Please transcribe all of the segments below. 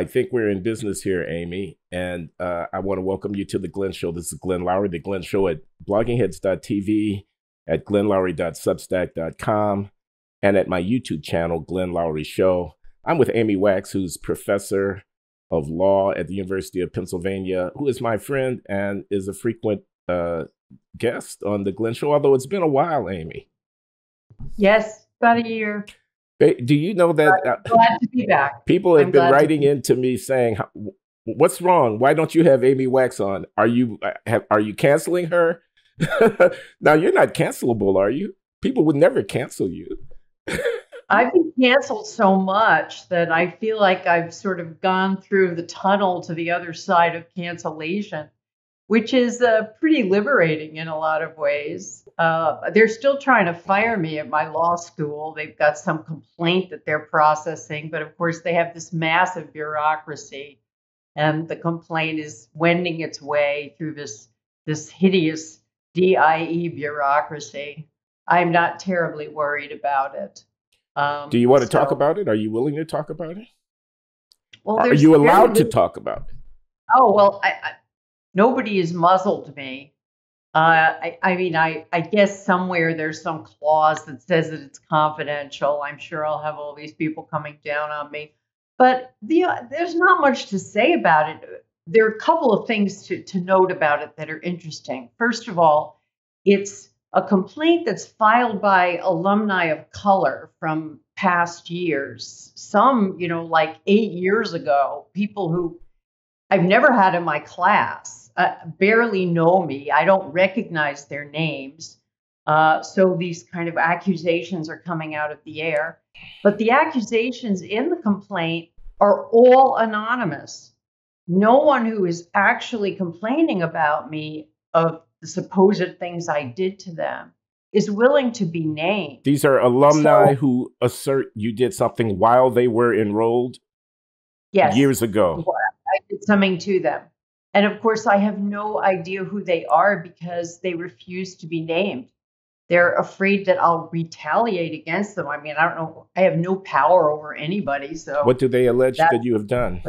I think we're in business here, Amy, and uh, I want to welcome you to the Glenn Show. This is Glenn Loury, the Glenn Show at bloggingheads.tv, at glennloury.substack.com, and at my YouTube channel, Glenn Loury Show. I'm with Amy Wax, who's professor of law at the University of Pennsylvania, who is my friend and is a frequent uh, guest on the Glenn Show, although it's been a while, Amy. Yes, about a year. Do you know that? Uh, glad to be back. People have I'm been writing into me saying, "What's wrong? Why don't you have Amy Wax on? Are you uh, have, are you canceling her?" now you're not cancelable, are you? People would never cancel you. I've been canceled so much that I feel like I've sort of gone through the tunnel to the other side of cancellation which is uh, pretty liberating in a lot of ways. Uh, they're still trying to fire me at my law school. They've got some complaint that they're processing, but of course, they have this massive bureaucracy, and the complaint is wending its way through this this hideous DIE bureaucracy. I'm not terribly worried about it. Um, Do you want to so, talk about it? Are you willing to talk about it? Well, are you allowed to talk about it? Oh well, I, I nobody has muzzled me. Uh, I, I, mean, I, I guess somewhere there's some clause that says that it's confidential. I'm sure I'll have all these people coming down on me. But the, uh, there's not much to say about it. There are a couple of things to, to note about it that are interesting. First of all, it's a complaint that's filed by alumni of color from past years. Some, you know, like eight years ago, people who I've never had in my class uh, barely know me. I don't recognize their names. Uh, so these kind of accusations are coming out of the air. But the accusations in the complaint are all anonymous. No one who is actually complaining about me of the supposed things I did to them is willing to be named. These are alumni so, who assert you did something while they were enrolled yes, years ago. I did something to them. And of course, I have no idea who they are because they refuse to be named. They're afraid that I'll retaliate against them. I mean, I don't know. I have no power over anybody. So, what do they allege that you have done?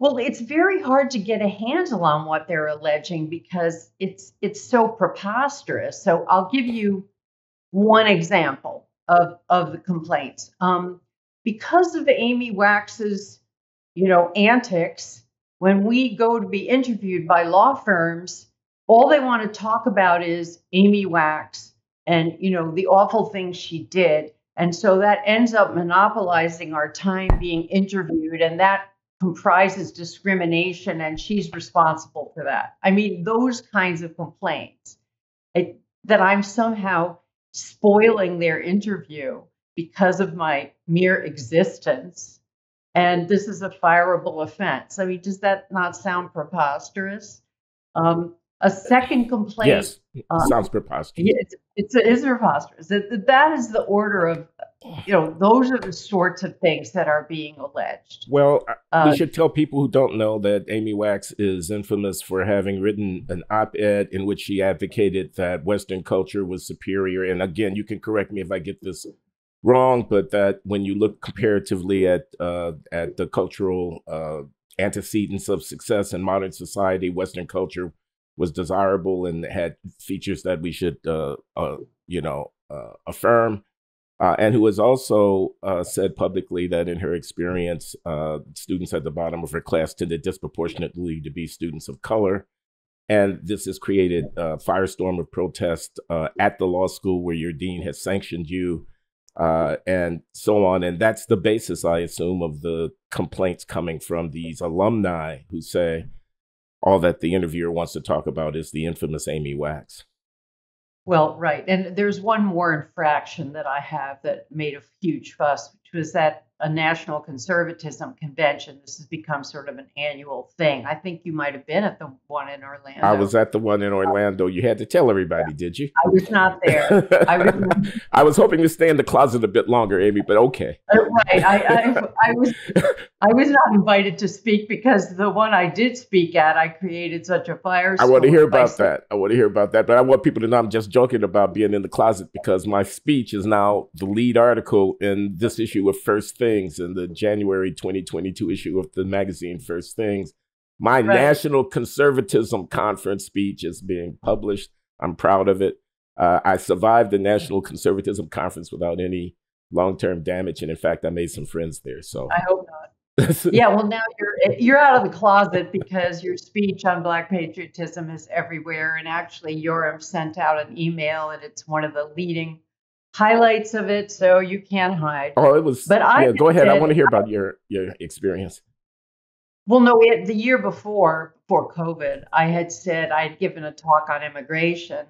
Well, it's very hard to get a handle on what they're alleging because it's it's so preposterous. So, I'll give you one example of of the complaints. Um, because of Amy Wax's, you know, antics when we go to be interviewed by law firms, all they want to talk about is Amy Wax and you know the awful things she did. And so that ends up monopolizing our time being interviewed, and that comprises discrimination, and she's responsible for that. I mean, those kinds of complaints it, that I'm somehow spoiling their interview because of my mere existence and this is a fireable offense. I mean, does that not sound preposterous? Um, a second complaint. Yes, uh, sounds preposterous. It's, it's, it is preposterous. That, that is the order of, you know, those are the sorts of things that are being alleged. Well, uh, we should tell people who don't know that Amy Wax is infamous for having written an op ed in which she advocated that Western culture was superior. And again, you can correct me if I get this wrong, but that when you look comparatively at uh, at the cultural uh, antecedents of success in modern society, Western culture was desirable and had features that we should, uh, uh you know, uh, affirm. Uh, and who has also said publicly that in her experience, students at the bottom of her class tended disproportionately to be students of color. And this has created a firestorm of protest at the law school where your dean has sanctioned you uh, and so on. And that's the basis, I assume, of the complaints coming from these alumni who say all that the interviewer wants to talk about is the infamous Amy Wax. Well, right. And there's one more infraction that I have that made a huge fuss, which was that a national conservatism convention. This has become sort of an annual thing. I think you might have been at the one in Orlando. I was at the one in Orlando. You had to tell everybody, did you? I was not there. I was, not... I was hoping to stay in the closet a bit longer, Amy, but okay. Uh, right. I, I, I, was I was not invited to speak because the one I did speak at, I created such a fire. I want to hear about that. I want to hear about that. But I want people to know I'm just joking about being in the closet because my speech is now the lead article in this issue of First Thing Things in the January 2022 issue of the magazine First Things. My right. National Conservatism Conference speech is being published. I'm proud of it. Uh, I survived the National Conservatism Conference without any long term damage. And in fact, I made some friends there. So I hope not. yeah, well, now you're you're out of the closet because your speech on Black patriotism is everywhere, and actually, Yoram sent out an email, and it's one of the leading highlights of it, so you can't hide. Oh, it was. But I go ahead. I want to hear about your your experience. Well, no, it, the year before, before COVID, I had said I had given a talk on immigration,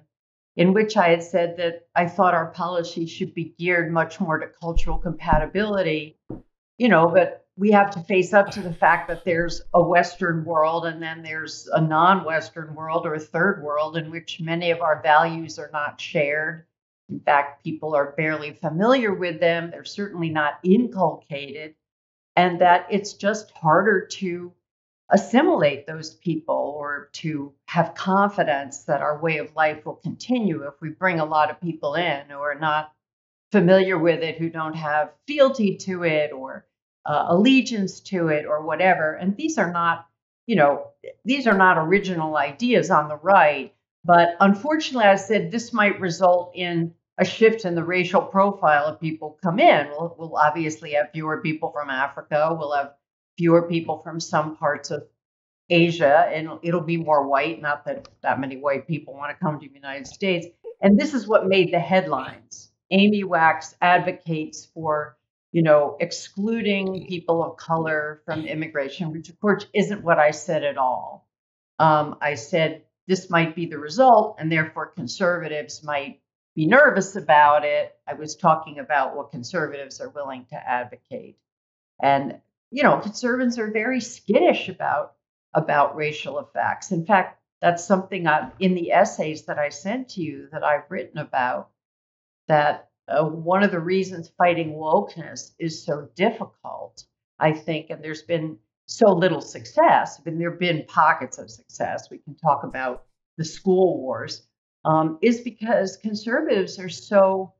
in which I had said that I thought our policy should be geared much more to cultural compatibility, you know, but we have to face up to the fact that there's a Western world and then there's a non Western world or a third world in which many of our values are not shared. In fact, people are barely familiar with them, they're certainly not inculcated, and that it's just harder to assimilate those people or to have confidence that our way of life will continue if we bring a lot of people in who are not familiar with it, who don't have fealty to it or uh, allegiance to it or whatever. And these are not, you know, these are not original ideas on the right. But unfortunately, I said this might result in a shift in the racial profile of people come in. We'll, we'll obviously have fewer people from Africa. We'll have fewer people from some parts of Asia, and it'll be more white. Not that that many white people want to come to the United States. And this is what made the headlines. Amy Wax advocates for, you know, excluding people of color from immigration, which of course isn't what I said at all. Um, I said this might be the result, and therefore conservatives might be nervous about it. I was talking about what conservatives are willing to advocate. And you know, conservatives are very skittish about about racial effects. In fact, that's something I've, in the essays that I sent to you that I've written about. That uh, one of the reasons fighting wokeness is so difficult, I think, and there's been so little success. I mean, there have been pockets of success. We can talk about the school wars, um, is because conservatives are so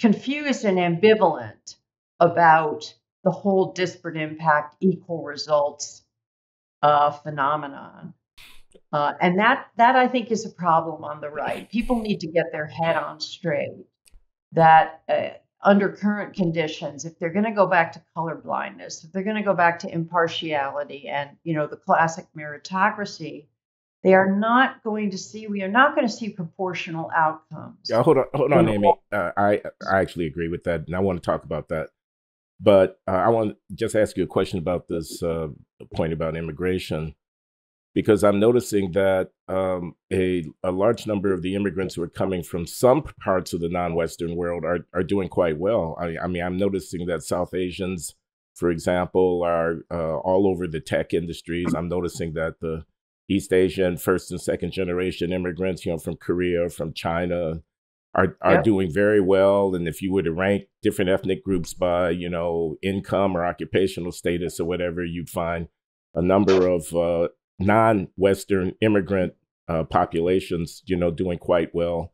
confused and ambivalent about the whole disparate impact, equal results uh, phenomenon. Uh, and that that I think is a problem on the right. People need to get their head on straight that uh, under current conditions, if they're going to go back to color blindness, if they're going to go back to impartiality and you know the classic meritocracy, they are not going to see. We are not going to see proportional outcomes. Yeah, hold on, hold on, Amy. Uh, I I actually agree with that, and I want to talk about that. But uh, I want to just ask you a question about this uh, point about immigration, because I'm noticing that um, a, a large number of the immigrants who are coming from some parts of the non-Western world are, are doing quite well. I, I mean, I'm noticing that South Asians, for example, are uh, all over the tech industries. I'm noticing that the East Asian first and second generation immigrants, you know, from Korea, from China, are are yep. doing very well. And if you were to rank different ethnic groups by you know income or occupational status or whatever, you'd find a number of uh, non-Western immigrant uh, populations, you know, doing quite well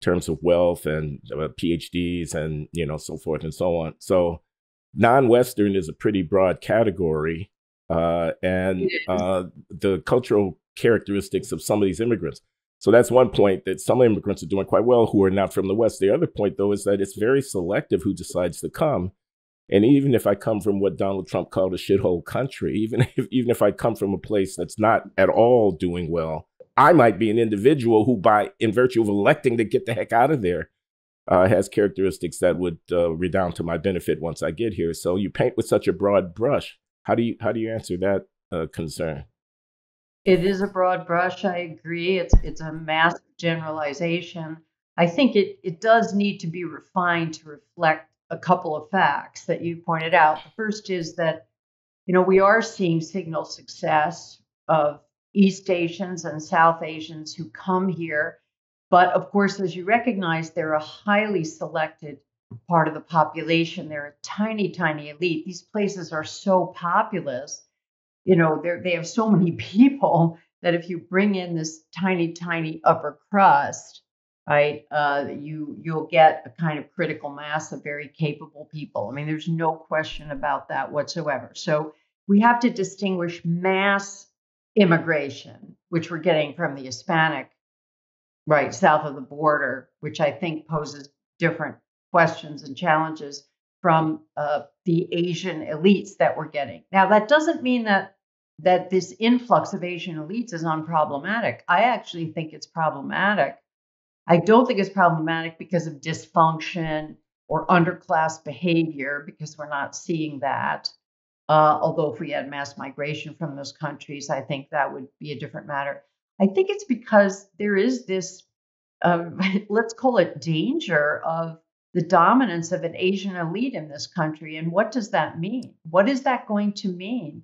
in terms of wealth and uh, PhDs and you know so forth and so on. So non-Western is a pretty broad category, uh, and uh, the cultural characteristics of some of these immigrants so that's one point that some immigrants are doing quite well who are not from the West. The other point, though, is that it's very selective who decides to come. And even if I come from what Donald Trump called a shithole country, even if even if I come from a place that's not at all doing well, I might be an individual who, by in virtue of electing to get the heck out of there, uh, has characteristics that would uh, redound to my benefit once I get here. So you paint with such a broad brush. How do you how do you answer that uh, concern? It is a broad brush. I agree. It's it's a massive generalization. I think it it does need to be refined to reflect a couple of facts that you pointed out. The first is that you know we are seeing signal success of East Asians and South Asians who come here, but of course, as you recognize, they're a highly selected part of the population. They're a tiny, tiny elite. These places are so populous you know, they they have so many people that if you bring in this tiny, tiny upper crust, right? Uh, you you'll get a kind of critical mass of very capable people. I mean, there's no question about that whatsoever. So we have to distinguish mass immigration, which we're getting from the Hispanic, right, south of the border, which I think poses different questions and challenges from uh, the Asian elites that we're getting. Now, that doesn't mean that that this influx of Asian elites is unproblematic. I actually think it's problematic. I don't think it's problematic because of dysfunction or underclass behavior, because we're not seeing that. Uh, although, if we had mass migration from those countries, I think that would be a different matter. I think it's because there is this, uh, let's call it danger of the dominance of an Asian elite in this country. And what does that mean? What is that going to mean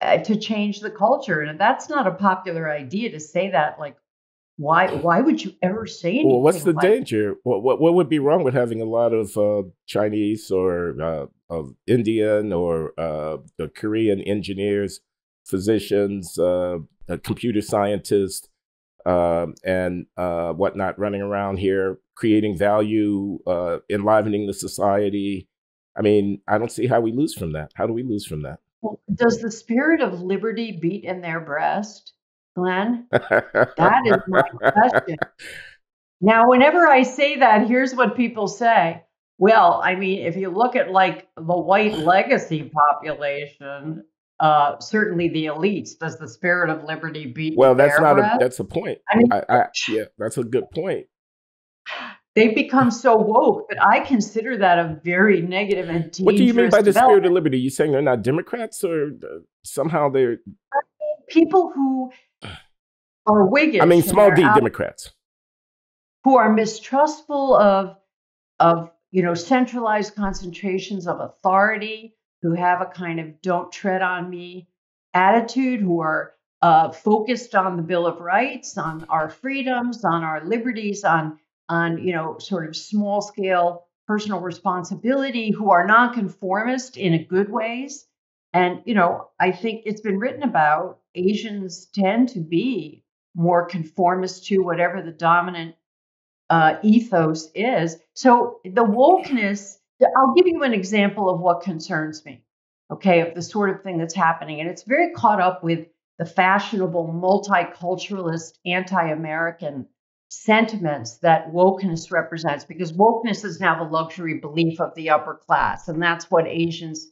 uh, to change the culture? And that's not a popular idea to say that like why why would you ever say anything? Well, what's the like, danger? What, what what would be wrong with having a lot of uh, Chinese or uh, of Indian or uh, the Korean engineers, physicians, uh, computer scientists, um, and uh, whatnot running around here, creating value, uh, enlivening the society? I mean, I don't see how we lose from that. How do we lose from that? Well, does the spirit of liberty beat in their breast? Glenn? That is my question. Now, whenever I say that, here's what people say. Well, I mean, if you look at like the white legacy population, uh, certainly the elites, does the spirit of liberty beat? well, that's not a that's a point. I mean, I, I yeah, that's a good point. they've become so woke, but I consider that a very negative and dangerous What do you mean by the spirit of liberty? You saying they're not Democrats or uh, somehow they're? People who are Whiggish, I mean, small d out Democrats. who are mistrustful of of you know centralized concentrations of authority who have a kind of don't tread on me attitude who are uh, focused on the bill of rights on our freedoms on our liberties on on you know sort of small scale personal responsibility who are nonconformist in a good ways and you know i think it's been written about asians tend to be more conformist to whatever the dominant uh, ethos is. So the wokeness, I'll give you an example of what concerns me, okay, of the sort of thing that's happening. And it's very caught up with the fashionable, multiculturalist, anti American sentiments that wokeness represents, because wokeness is now the luxury belief of the upper class. And that's what Asians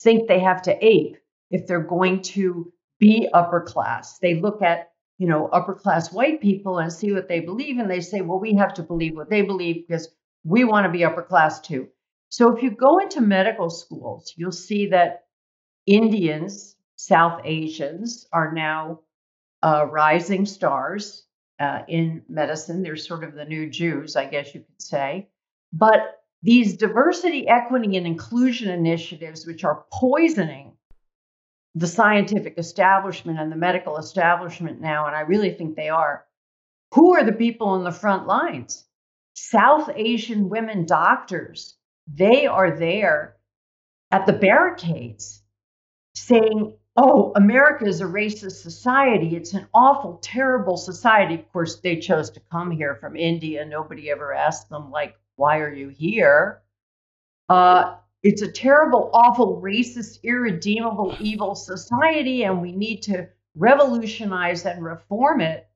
think they have to ape if they're going to be upper class. They look at you know, upper class white people and see what they believe. And they say, well, we have to believe what they believe because we want to be upper class too. So if you go into medical schools, you'll see that Indians, South Asians are now uh, rising stars uh, in medicine. They're sort of the new Jews, I guess you could say. But these diversity, equity, and inclusion initiatives, which are poisoning the scientific establishment and the medical establishment now, and I really think they are. Who are the people in the front lines? South Asian women doctors. They are there at the barricades saying, Oh, America is a racist society. It's an awful, terrible society. Of course, they chose to come here from India. Nobody ever asked them, like, why are you here? Uh, it's a terrible, awful, racist, irredeemable, evil society, and we need to revolutionize and reform it.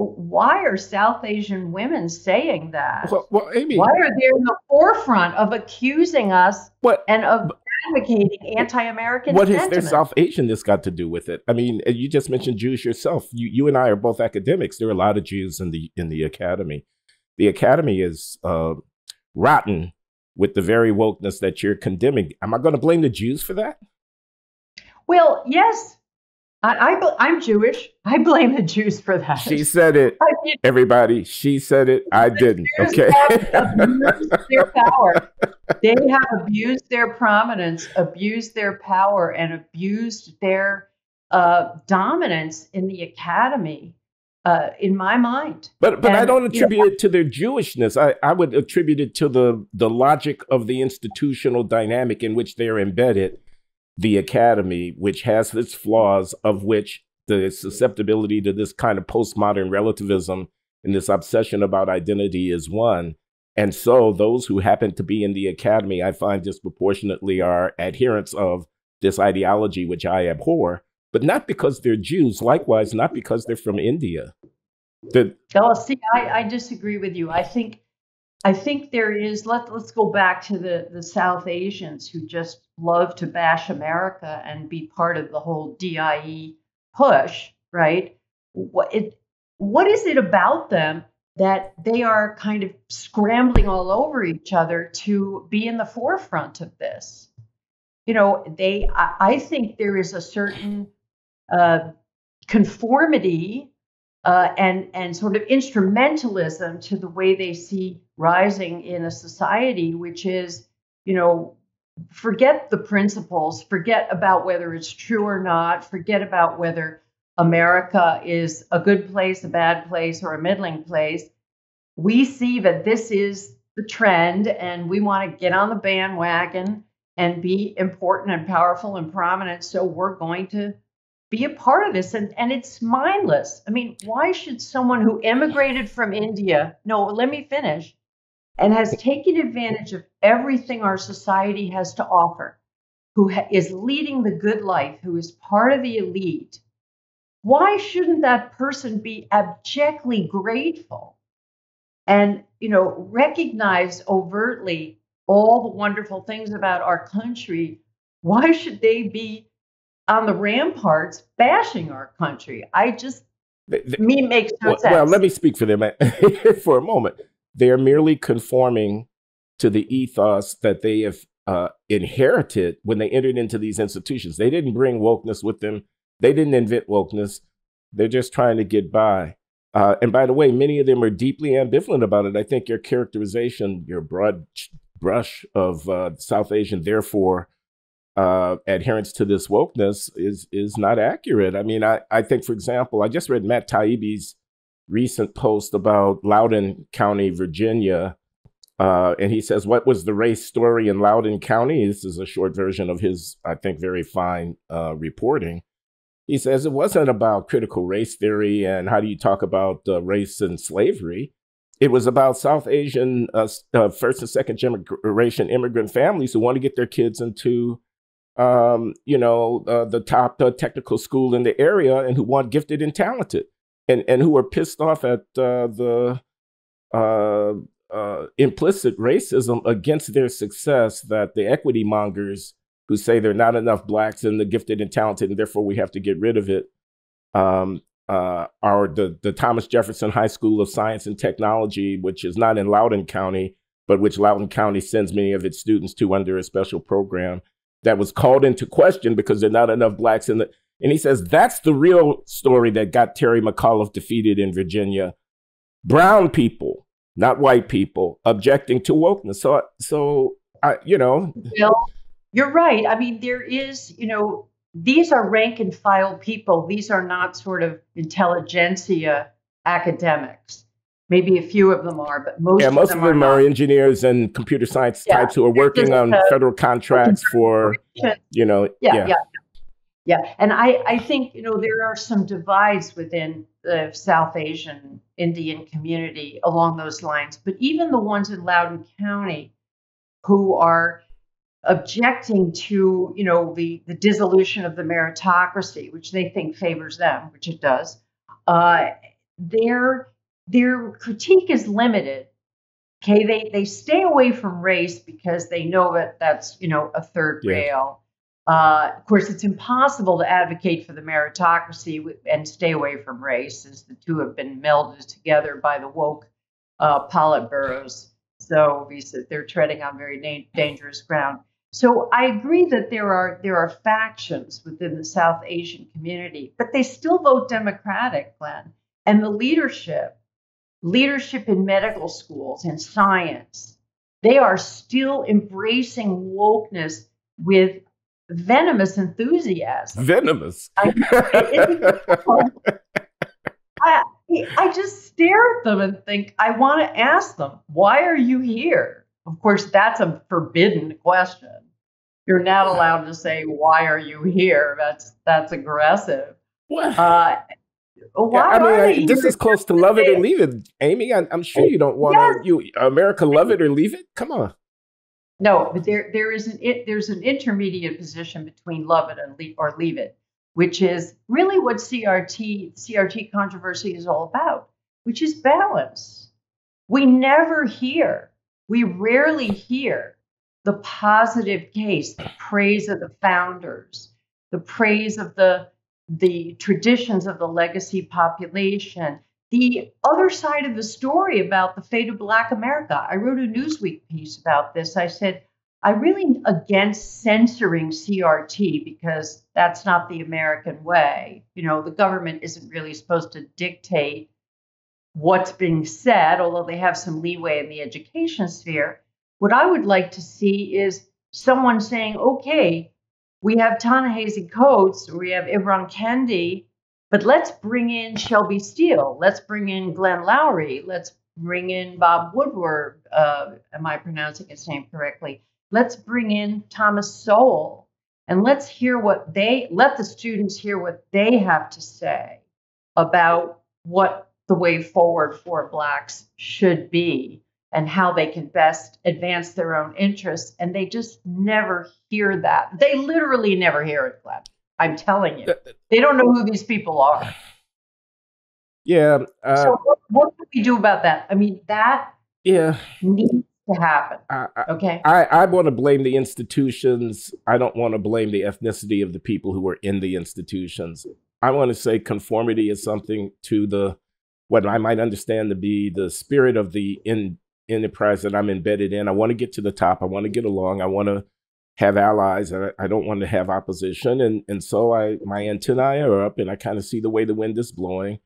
Why are South Asian women saying that? Well, well Amy, Why are they in the forefront of accusing us what and of advocating anti-American what has their sentiment? South Asianness got to do with it? I mean, you just mentioned Jews yourself. You you and I are both academics. There are a lot of Jews in the in the academy. The academy is uh, rotten with the very wokeness that you're condemning. Am I going to blame the Jews for that? Well, yes, I, I I'm Jewish. I blame the Jews for that. She said it. I mean, Everybody, she said it. I didn't. Okay. their power. They have abused their prominence, abused their power, and abused their uh, dominance in the academy. Uh, in my mind, But but I don't you know, attribute it to their Jewishness. I, I would attribute it to the the logic of the institutional dynamic in which they're embedded, the academy, which has its flaws, of which the susceptibility to this kind of postmodern relativism and this obsession about identity is one. And so those who happen to be in the academy, I find disproportionately are adherents of this ideology, which I abhor, but not because they're Jews, likewise, not because they're from India. The, oh, see, I, I disagree with you. I think I think there is let let's go back to the the South Asians who just love to bash America and be part of the whole DIE push, right? What it what is it about them that they are kind of scrambling all over each other to be in the forefront of this? You know, they I, I think there is a certain uh, conformity uh, and and sort of instrumentalism to the way they see rising in a society, which is, you know, forget the principles, forget about whether it's true or not, forget about whether America is a good place, a bad place, or a middling place. We see that this is the trend, and we want to get on the bandwagon and be important and powerful and prominent. So we're going to be a part of this and, and it's mindless i mean why should someone who immigrated from india no let me finish and has taken advantage of everything our society has to offer who ha- is leading the good life who is part of the elite why shouldn't that person be abjectly grateful and you know recognize overtly all the wonderful things about our country why should they be on the ramparts bashing our country. I just, the, the, me makes no well, sense. Well, let me speak for them for a moment. They are merely conforming to the ethos that they have uh, inherited when they entered into these institutions. They didn't bring wokeness with them. They didn't invent wokeness. They're just trying to get by. Uh, and by the way, many of them are deeply ambivalent about it. I think your characterization, your broad brush of uh, South Asian, therefore uh, adherence to this wokeness is is not accurate. I mean, I, I think, for example, I just read Matt Taibbi's recent post about Loudoun County, Virginia, uh, and he says, "What was the race story in Loudoun County?" This is a short version of his, I think, very fine uh, reporting. He says it wasn't about critical race theory and how do you talk about uh, race and slavery. It was about South Asian uh, uh, first and second generation immigrant families who want to get their kids into um, you know, uh, the top uh, technical school in the area and who want gifted and talented and, and who are pissed off at uh, the uh, uh, implicit racism against their success that the equity mongers who say there are not enough blacks in the gifted and talented and therefore we have to get rid of it um, uh, are the, the Thomas Jefferson High School of Science and Technology, which is not in Loudoun County, but which Loudoun County sends many of its students to under a special program that was called into question because there are not enough blacks in the. And he says that's the real story that got Terry McAuliffe defeated in Virginia. Brown people, not white people, objecting to wokeness. So, so I, you know. Well, you're right. I mean, there is, you know, these are rank and file people. These are not sort of intelligentsia academics. Maybe a few of them are, but most yeah, most of them, of them are, are engineers and computer science yeah. types who are working on federal contracts for, you know, yeah, yeah, yeah, yeah. And I, I think you know there are some divides within the South Asian Indian community along those lines, but even the ones in Loudoun County who are objecting to you know the the dissolution of the meritocracy, which they think favors them, which it does. Uh, they're their critique is limited. Okay, they they stay away from race because they know that that's you know a third rail. Uh, of course, it's impossible to advocate for the meritocracy and stay away from race, since the two have been melded together by the woke uh, Politburos. So they're treading on very da- dangerous ground. So I agree that there are there are factions within the South Asian community, but they still vote Democratic, Glenn. And the leadership leadership in medical schools and science, they are still embracing wokeness with venomous enthusiasm. Venomous. I, I, I just stare at them and think, I want to ask them, why are you here? Of course, that's a forbidden question. You're not allowed to say, why are you here? That's that's aggressive. Uh, Why yeah, I mean, are I, this is close to love it or leave it, Amy. I, am sure you don't want to. You America, love it or leave it. Come on. No, but there there is an it, there's an intermediate position between love it and leave, or leave it, which is really what CRT CRT controversy is all about, which is balance. We never hear, we rarely hear the positive case, the praise of the founders, the praise of the the traditions of the legacy population, the other side of the story about the fate of Black America. I wrote a Newsweek piece about this. I said, I really against censoring CRT because that's not the American way. You know, the government isn't really supposed to dictate what's being said, although they have some leeway in the education sphere. What I would like to see is someone saying, okay, we have Ta-Nehisi Coates, we have Ibram Kendi, but let's bring in Shelby Steele. Let's bring in Glenn Loury. Let's bring in Bob Woodson. Uh, am I pronouncing his name correctly? Let's bring in Thomas Sowell and let's hear what they let the students hear what they have to say about what the way forward for blacks should be and how they can best advance their own interests and they just never hear that they literally never hear it glenn i'm telling you. They don't know who these people are. Yeah uh, so what, what can we do about that? I mean that yeah. needs to happen I, okay? I i want to blame the institutions. I don't want to blame the ethnicity of the people who are in the institutions. I want to say conformity is something to the what I might understand to be the spirit of the in, enterprise that I'm embedded in. I want to get to the top. I want to get along. I want to have allies. I, I don't want to have opposition. And and so I my antennae are up, and I kind of see the way the wind is blowing,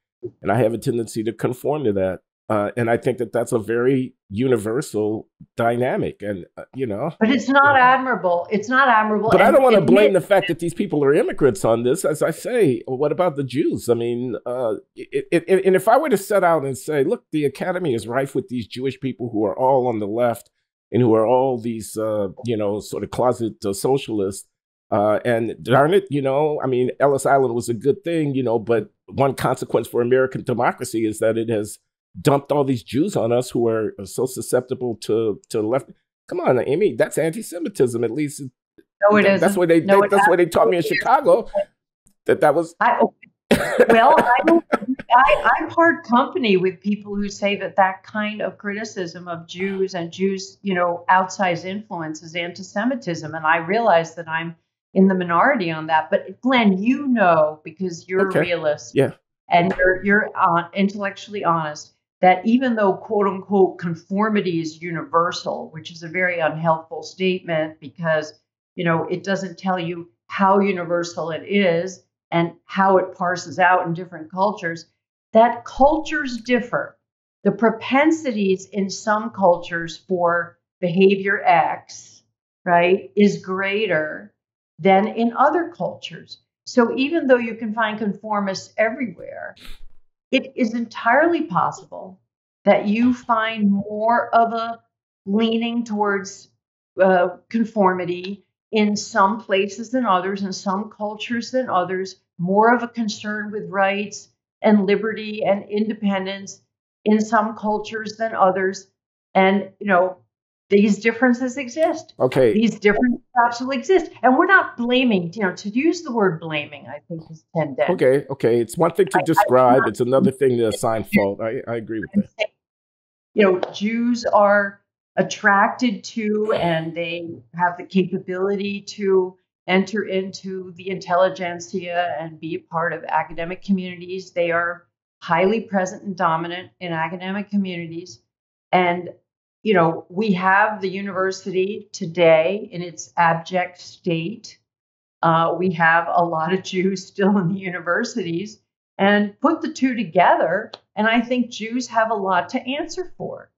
and I have a tendency to conform to that. Uh, and I think that that's a very universal dynamic, and uh, you know. But it's not admirable. It's not admirable. But and, I don't want to blame the fact that these people are immigrants on this. As I say, what about the Jews? I mean, uh, it, it, and if I were to set out and say, look, the academy is rife with these Jewish people who are all on the left and who are all these, uh, you know, sort of closet uh, socialists. Uh, and darn it, you know, I mean, Ellis Island was a good thing, you know, but one consequence for American democracy is that it has dumped all these Jews on us who are so susceptible to to left. Come on, Amy, that's anti-Semitism. At least no, it that, That's what they, no, they that's what they taught me in Chicago. That that was. I, well, I, I, I part company with people who say that that kind of criticism of Jews and Jews, you know, outsized influence is anti-Semitism, and I realize that I'm in the minority on that. But Glenn, you know, because you're okay. a realist, yeah, and you're you're uh, intellectually honest that even though quote unquote conformity is universal, which is a very unhelpful statement because you know it doesn't tell you how universal it is and how it parses out in different cultures, that cultures differ. The propensities in some cultures for behavior X, right, is greater than in other cultures. So even though you can find conformists everywhere, it is entirely possible that you find more of a leaning towards uh, conformity in some places than others, in some cultures than others, more of a concern with rights and liberty and independence in some cultures than others. And, you know, these differences exist. Okay. These differences absolutely exist. And we're not blaming, you know, to use the word blaming, I think is tendent. Okay, okay. It's one thing to describe, I, it's another thing to assign fault. I, I agree with that. You know, Jews are attracted to and they have the capability to enter into the intelligentsia and be part of academic communities. They are highly present and dominant in academic communities. And you know, we have the university today in its abject state. Uh, we have a lot of Jews still in the universities, and put the two together, and I think Jews have a lot to answer for.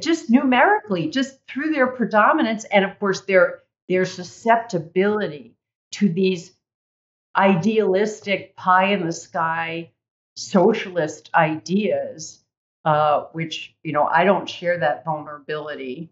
Just numerically, just through their predominance, and of course their their susceptibility to these idealistic pie in the sky socialist ideas uh, which you know I don't share that vulnerability,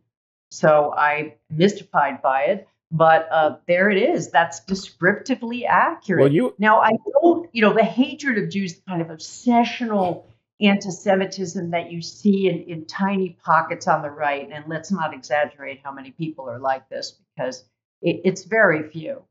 so I'm mystified by it. but uh, there it is. That's descriptively accurate. Well, you now I don't, you know, the hatred of Jews, kind of obsessional anti-Semitism that you see in, in tiny pockets on the right, and let's not exaggerate how many people are like this because it, it's very few.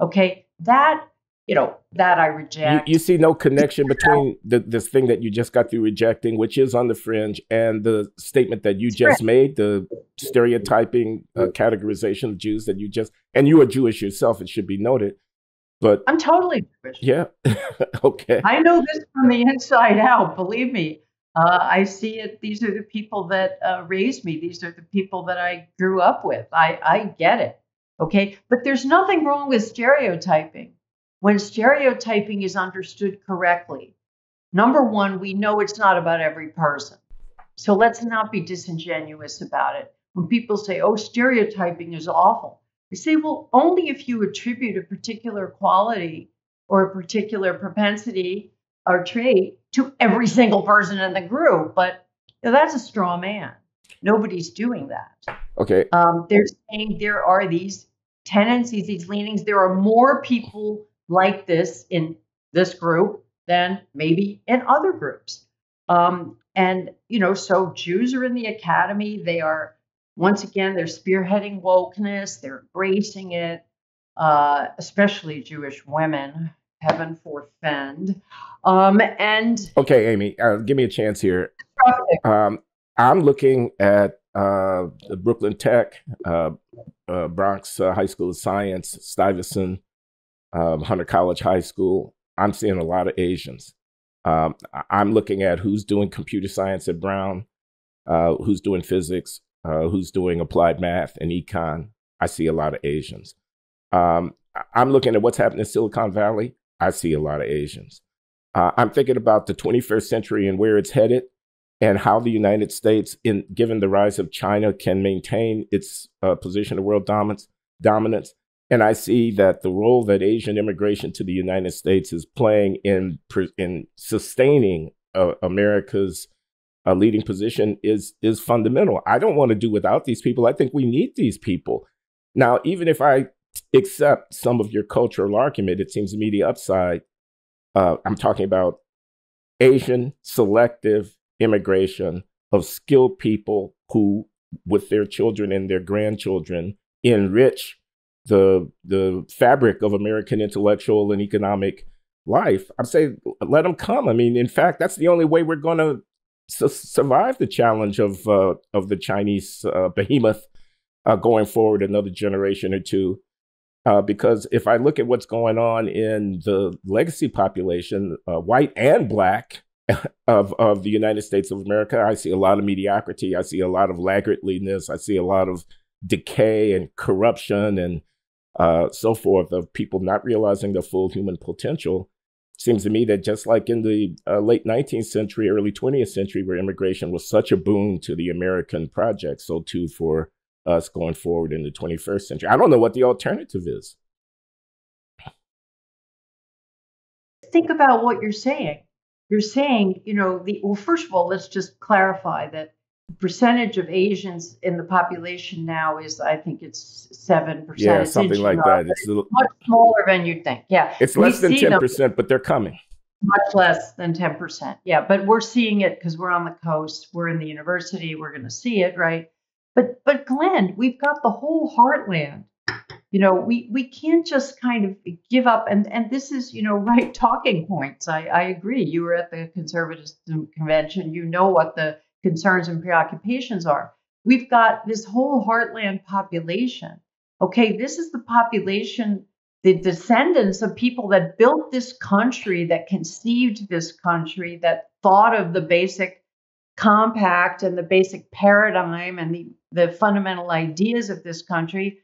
Okay, that you know that I reject. You, you see no connection between the, this thing that you just got through rejecting, which is on the fringe, and the statement that you just made, the stereotyping uh, categorization of Jews that you just, and you are Jewish yourself. It should be noted. But I'm totally Jewish. Yeah. okay. I know this from the inside out. Believe me. Uh, I see it. These are the people that uh, raised me. These are the people that I grew up with. I, I get it. Okay. But there's nothing wrong with stereotyping when stereotyping is understood correctly, number one, we know it's not about every person. So let's not be disingenuous about it. When people say, oh, stereotyping is awful, I say, well, only if you attribute a particular quality or a particular propensity or trait to every single person in the group. But you know, that's a straw man. Nobody's doing that. Okay. Um, they're saying there are these tendencies, these leanings. There are more people like this in this group than maybe in other groups. Um, and, you know, so Jews are in the academy. They are, once again, they're spearheading wokeness, they're embracing it, uh, especially Jewish women. Heaven forfend. Um, and okay, Amy, uh, give me a chance here. Um, I'm looking at uh, the Brooklyn Tech, uh, uh, Bronx uh, High School of Science, Stuyvesant, um, Hunter College High School, I'm seeing a lot of Asians. Um, I'm looking at who's doing computer science at Brown, uh, who's doing physics, uh, who's doing applied math and econ. I see a lot of Asians. Um, I'm looking at what's happening in Silicon Valley. I see a lot of Asians. Uh, I'm thinking about the 21st century and where it's headed and how the United States, in given the rise of China, can maintain its uh, position of world dominance. Dominance. And I see that the role that Asian immigration to the United States is playing in in sustaining uh, America's uh, leading position is is fundamental. I don't want to do without these people. I think we need these people. Now, even if I accept some of your cultural argument, it seems to me the upside. Uh, I'm talking about Asian selective immigration of skilled people who, with their children and their grandchildren, enrich the the fabric of American intellectual and economic life. I'd say let them come. I mean, in fact, that's the only way we're going to su- survive the challenge of uh, of the Chinese uh, behemoth uh, going forward another generation or two. Uh, because if I look at what's going on in the legacy population, uh, white and black, of of the United States of America, I see a lot of mediocrity. I see a lot of laggardliness. I see a lot of decay and corruption and uh, so forth, of people not realizing the full human potential. Seems to me that just like in the uh, late 19th century, early 20th century, where immigration was such a boon to the American project, so too for us going forward in the 21st century. I don't know what the alternative is. Think about what you're saying. You're saying, you know, the well, first of all, let's just clarify that percentage of Asians in the population now is, I think it's seven percent. Yeah, something like that. It's, it's much smaller than you'd think. Yeah, it's less than ten percent, but they're coming. Much less than ten percent. Yeah, but we're seeing it because we're on the coast. We're in the university. We're going to see it, right? But but Glenn, we've got the whole heartland. You know, we we can't just kind of give up. And and this is you know right talking points. I I agree. You were at the conservative convention. You know what the concerns and preoccupations are. We've got this whole heartland population. Okay, this is the population, the descendants of people that built this country, that conceived this country, that thought of the basic compact and the basic paradigm and the, the fundamental ideas of this country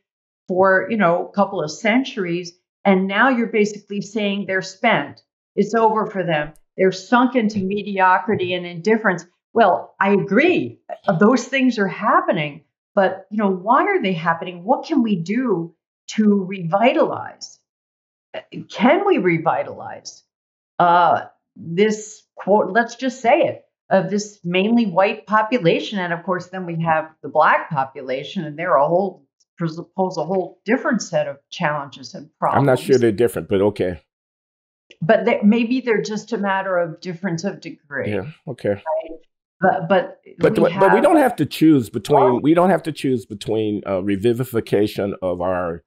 for you know a couple of centuries and now you're basically saying they're spent it's over for them they're sunk into mediocrity and indifference well, I agree. Those things are happening, but you know, why are they happening? What can we do to revitalize? Can we revitalize uh, this quote? Let's just say it of this mainly white population, and of course, then we have the black population, and they're a whole pose a whole different set of challenges and problems. I'm not sure they're different, but okay. But they, maybe they're just a matter of difference of degree. Yeah. Okay. Right? But but but we, have, but we don't have to choose between oh. we don't have to choose between uh, revivification of our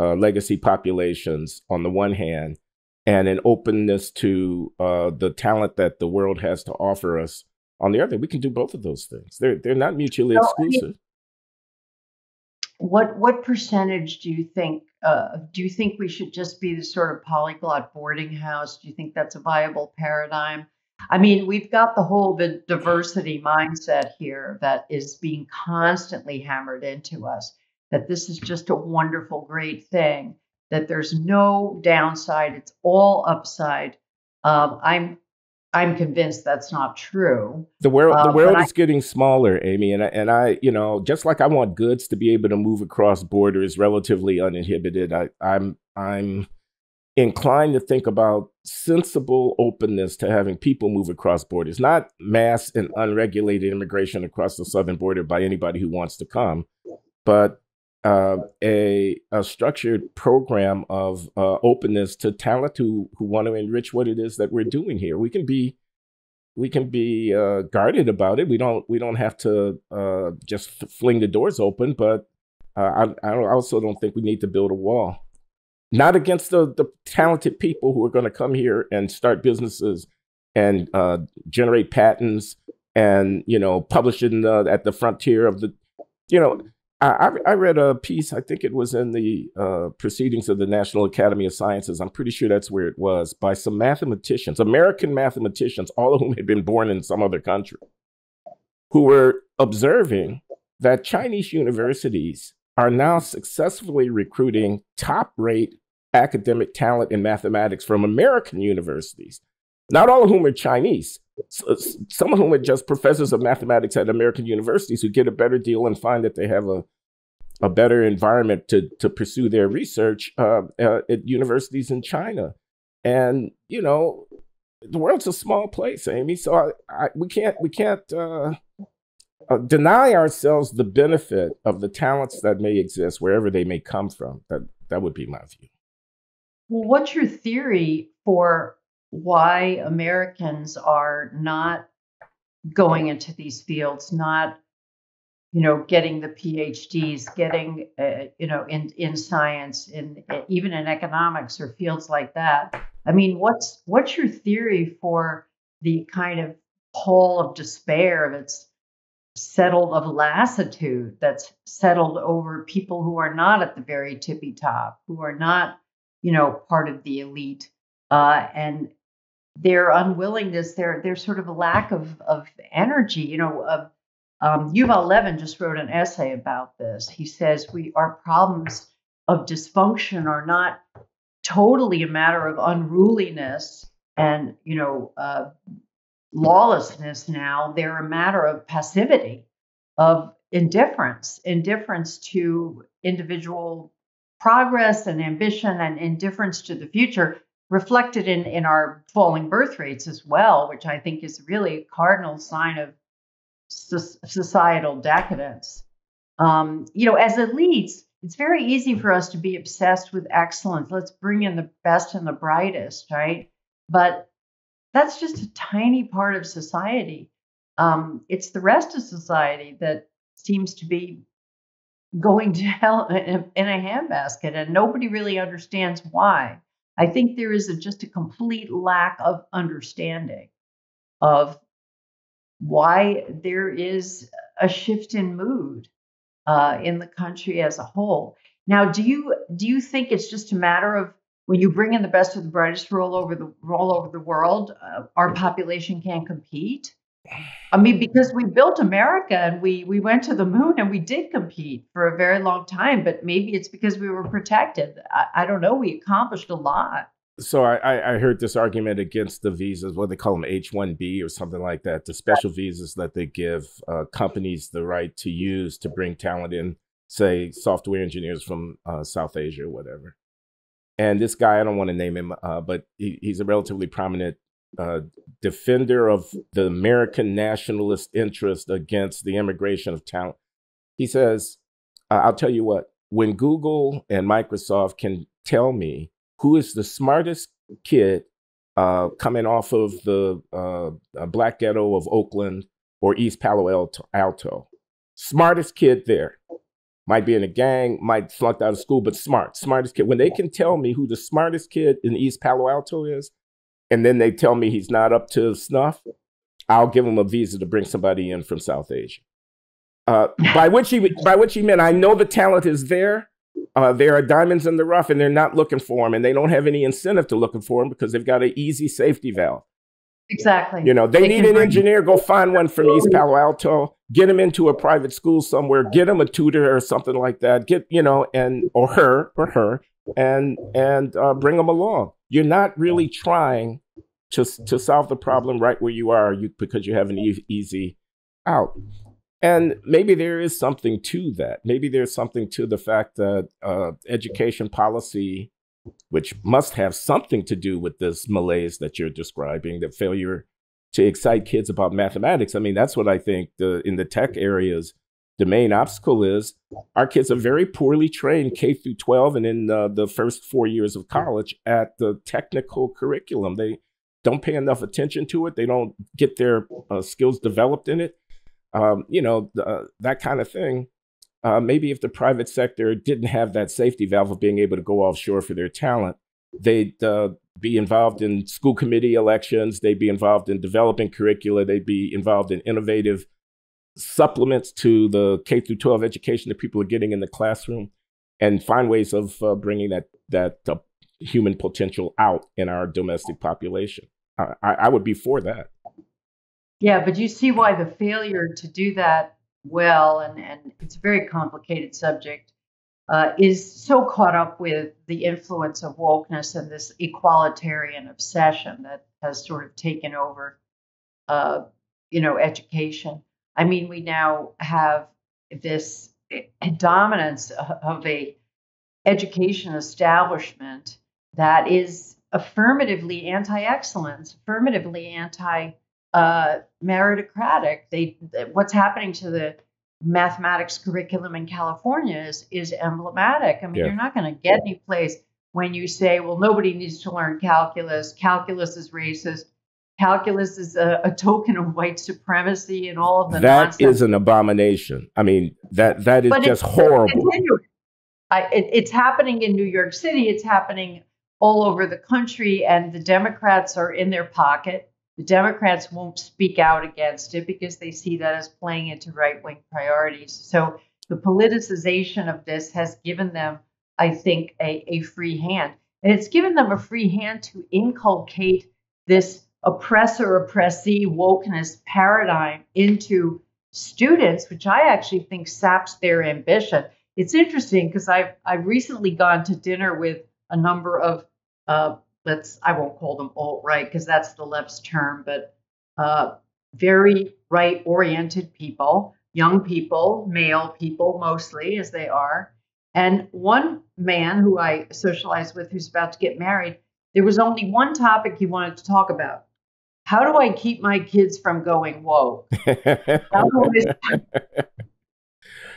uh, legacy populations on the one hand and an openness to uh, the talent that the world has to offer us on the other. We can do both of those things. They're they're not mutually so, exclusive. I mean, what what percentage do you think uh, do you think we should just be the sort of polyglot boarding house? Do you think that's a viable paradigm? I mean, we've got the whole the diversity mindset here that is being constantly hammered into us. That this is just a wonderful, great thing. That there's no downside; it's all upside. Um, I'm I'm convinced that's not true. The world, the uh, world is I, getting smaller, Amy, and I, and I, you know, just like I want goods to be able to move across borders relatively uninhibited. I, I'm, I'm inclined to think about sensible openness to having people move across borders, not mass and unregulated immigration across the southern border by anybody who wants to come, but uh, a, a structured program of uh, openness to talent who who want to enrich what it is that we're doing here. We can be we can be uh, guarded about it. We don't we don't have to uh, just fling the doors open, but uh, I, I also don't think we need to build a wall. Not against the, the talented people who are going to come here and start businesses and uh, generate patents and you know publish it at the frontier of the you know I, I read a piece, I think it was in the uh, Proceedings of the National Academy of Sciences. I'm pretty sure that's where it was, by some mathematicians, American mathematicians, all of whom had been born in some other country, who were observing that Chinese universities are now successfully recruiting top rate academic talent in mathematics from American universities, not all of whom are Chinese, some of whom are just professors of mathematics at American universities who get a better deal and find that they have a a better environment to to pursue their research uh, uh, at universities in China. And you know, the world's a small place, Amy. So I, I, we can't we can't uh, uh, deny ourselves the benefit of the talents that may exist wherever they may come from. That that would be my view. Well, what's your theory for why Americans are not going into these fields, not you know getting the phds getting uh, you know in in science in even in economics or fields like that i mean what's what's your theory for the kind of pole of despair that's settled of lassitude that's settled over people who are not at the very tippy top who are not you know part of the elite uh, and their unwillingness, their their sort of a lack of of energy. You know, of, um, Yuval Levin just wrote an essay about this. He says we our problems of dysfunction are not totally a matter of unruliness and you know uh, lawlessness. Now they're a matter of passivity, of indifference, indifference to individual progress and ambition, and indifference to the future reflected in, in our falling birth rates as well, which I think is really a cardinal sign of societal decadence. Um, you know, as elites, it's very easy for us to be obsessed with excellence. Let's bring in the best and the brightest, right? But that's just a tiny part of society. Um, it's the rest of society that seems to be going to hell in a handbasket, and nobody really understands why. I think there is a, just a complete lack of understanding of why there is a shift in mood uh, in the country as a whole. Now, do you do you think it's just a matter of when you bring in the best of the brightest roll over the roll over the world, uh, our population can't compete? I mean, because we built America and we we went to the moon and we did compete for a very long time, but maybe it's because we were protected. I, I don't know. We accomplished a lot. So I, I heard this argument against the visas, what they call them H one B or something like that, the special visas that they give uh, companies the right to use to bring talent in, say software engineers from uh, South Asia or whatever. And this guy, I don't want to name him, uh, but he, he's a relatively prominent uh, defender of the American nationalist interest against the immigration of talent. He says, I'll tell you what, when Google and Microsoft can tell me who is the smartest kid uh, coming off of the uh, Black Ghetto of Oakland or East Palo Alto, Alto, smartest kid there, might be in a gang, might flunked out of school, but smart, smartest kid. When they can tell me who the smartest kid in East Palo Alto is, and then they tell me he's not up to snuff, I'll give him a visa to bring somebody in from South Asia. Uh, by which he by which he meant I know the talent is there. Uh, there are diamonds in the rough, and they're not looking for them, and they don't have any incentive to looking for them because they've got an easy safety valve. Exactly. You know, they, they need an engineer. Go find one from East Palo Alto. Get him into a private school somewhere. Get him a tutor or something like that. Get you know, and or her or her, and and uh, bring them along. You're not really trying to to solve the problem right where you are, you because you have an e- easy out. And maybe there is something to that. Maybe there's something to the fact that uh, education policy, which must have something to do with this malaise that you're describing, the failure to excite kids about mathematics. I mean, that's what I think the, in the tech areas, the main obstacle is our kids are very poorly trained K through 12 and in uh, the first four years of college at the technical curriculum. They don't pay enough attention to it. They don't get their uh, skills developed in it um, you know, uh, that kind of thing. Uh, maybe if the private sector didn't have that safety valve of being able to go offshore for their talent, they'd uh, be involved in school committee elections, they'd be involved in developing curricula, they'd be involved in innovative supplements to the K through 12 education that people are getting in the classroom, and find ways of uh, bringing that that uh, human potential out in our domestic population. I, I would be for that. Yeah, but you see why the failure to do that well, and, and it's a very complicated subject, uh, is so caught up with the influence of wokeness and this equalitarian obsession that has sort of taken over, uh, you know, education. I mean, we now have this dominance of a education establishment that is affirmatively anti-excellence, affirmatively anti uh, meritocratic. They what's happening to the mathematics curriculum in California is is emblematic. I mean, yeah. you're not going to get any place when you say, well, nobody needs to learn calculus. Calculus is racist. Calculus is a, a token of white supremacy and all of the That nonsense. is an abomination. I mean, that that is but just horrible. I, it, it's happening in New York City. It's happening all over the country, and the Democrats are in their pocket. The Democrats won't speak out against it because they see that as playing into right wing priorities. So the politicization of this has given them, I think, a, a free hand. And it's given them a free hand to inculcate this oppressor oppressee wokeness paradigm into students, which I actually think saps their ambition. It's interesting because I've I've recently gone to dinner with a number of uh, let's I won't call them alt right because that's the left's term, but uh, very right oriented people, young people, male people mostly as they are. And one man who I socialized with who's about to get married, there was only one topic he wanted to talk about. How do I keep my kids from going woke?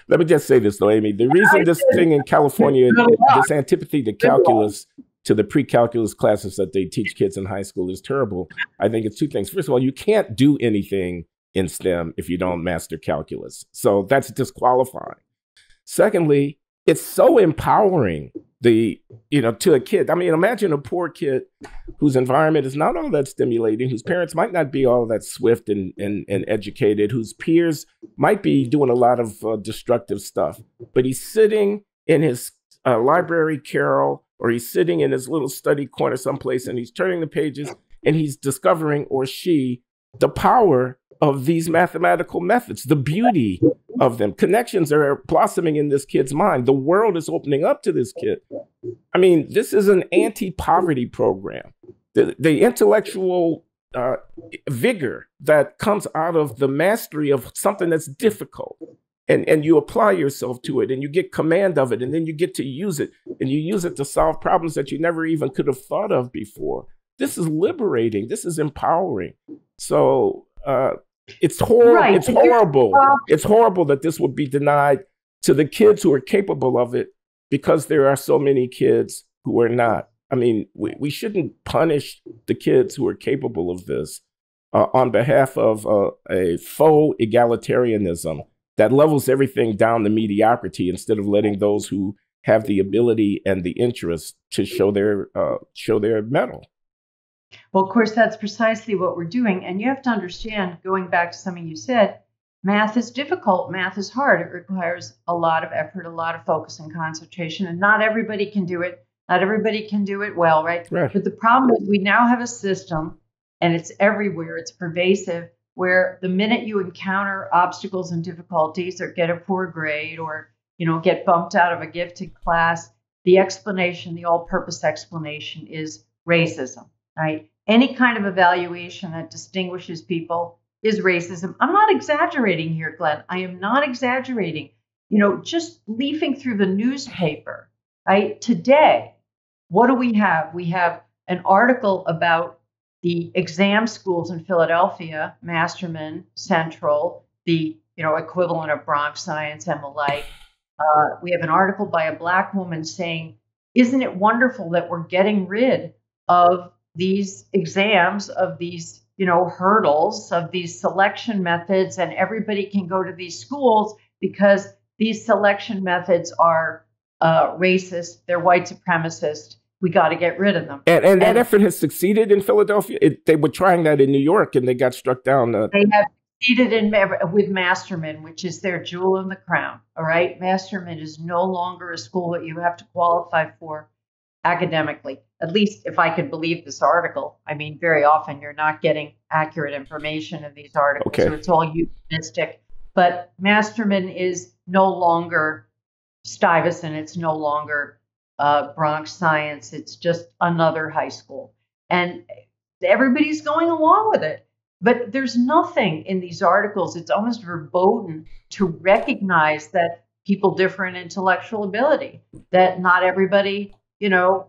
Let me just say this though, Amy. The reason this thing in California, this antipathy to calculus to the pre-calculus classes that they teach kids in high school is terrible. I think it's two things. First of all, you can't do anything in STEM if you don't master calculus. So that's disqualifying. Secondly, it's so empowering the you know to a kid. I mean, imagine a poor kid whose environment is not all that stimulating, whose parents might not be all that swift and and, and educated, whose peers might be doing a lot of uh, destructive stuff, but he's sitting in his uh, library carrel or he's sitting in his little study corner someplace and he's turning the pages and he's discovering or she the power of these mathematical methods, the beauty of them. Connections are blossoming in this kid's mind. The world is opening up to this kid. I mean, this is an anti poverty program. The, the intellectual uh, vigor that comes out of the mastery of something that's difficult and, and you apply yourself to it and you get command of it and then you get to use it and you use it to solve problems that you never even could have thought of before. This is liberating. This is empowering. So uh, it's horrible. Right. It's horrible. Uh, it's horrible that this would be denied to the kids who are capable of it because there are so many kids who are not. I mean, we, we shouldn't punish the kids who are capable of this uh, on behalf of uh, a faux egalitarianism that levels everything down to mediocrity instead of letting those who have the ability and the interest to show their uh, show their mettle. Well, of course, that's precisely what we're doing, and you have to understand. Going back to something you said, math is difficult. Math is hard. It requires a lot of effort, a lot of focus and concentration, and not everybody can do it. Not everybody can do it well, right? Right. But the problem is, we now have a system, and it's everywhere. It's pervasive. Where the minute you encounter obstacles and difficulties, or get a poor grade, or you know, get bumped out of a gifted class, the explanation, the all purpose explanation is racism, right? Any kind of evaluation that distinguishes people is racism. I'm not exaggerating here, Glenn. I am not exaggerating. You know, just leafing through the newspaper, right? Today, what do we have? We have an article about the exam schools in Philadelphia, Masterman, Central, the you know equivalent of Bronx Science and the like. Uh, we have an article by a black woman saying, Isn't it wonderful that we're getting rid of these exams, of these, you know, hurdles, of these selection methods, and everybody can go to these schools because these selection methods are uh, racist, they're white supremacist. We got to get rid of them. And, and, and that effort has succeeded in Philadelphia. It, they were trying that in New York, and they got struck down. Uh, they have succeeded in with Masterman, which is their jewel in the crown. All right, Masterman is no longer a school that you have to qualify for academically. At least, if I could believe this article. I mean, very often you're not getting accurate information in these articles, okay. so it's all euphemistic. But Masterman is no longer Stuyvesant. It's no longer uh, Bronx Science. It's just another high school, and everybody's going along with it. But there's nothing in these articles, it's almost verboten to recognize that people differ in intellectual ability, that not everybody, you know,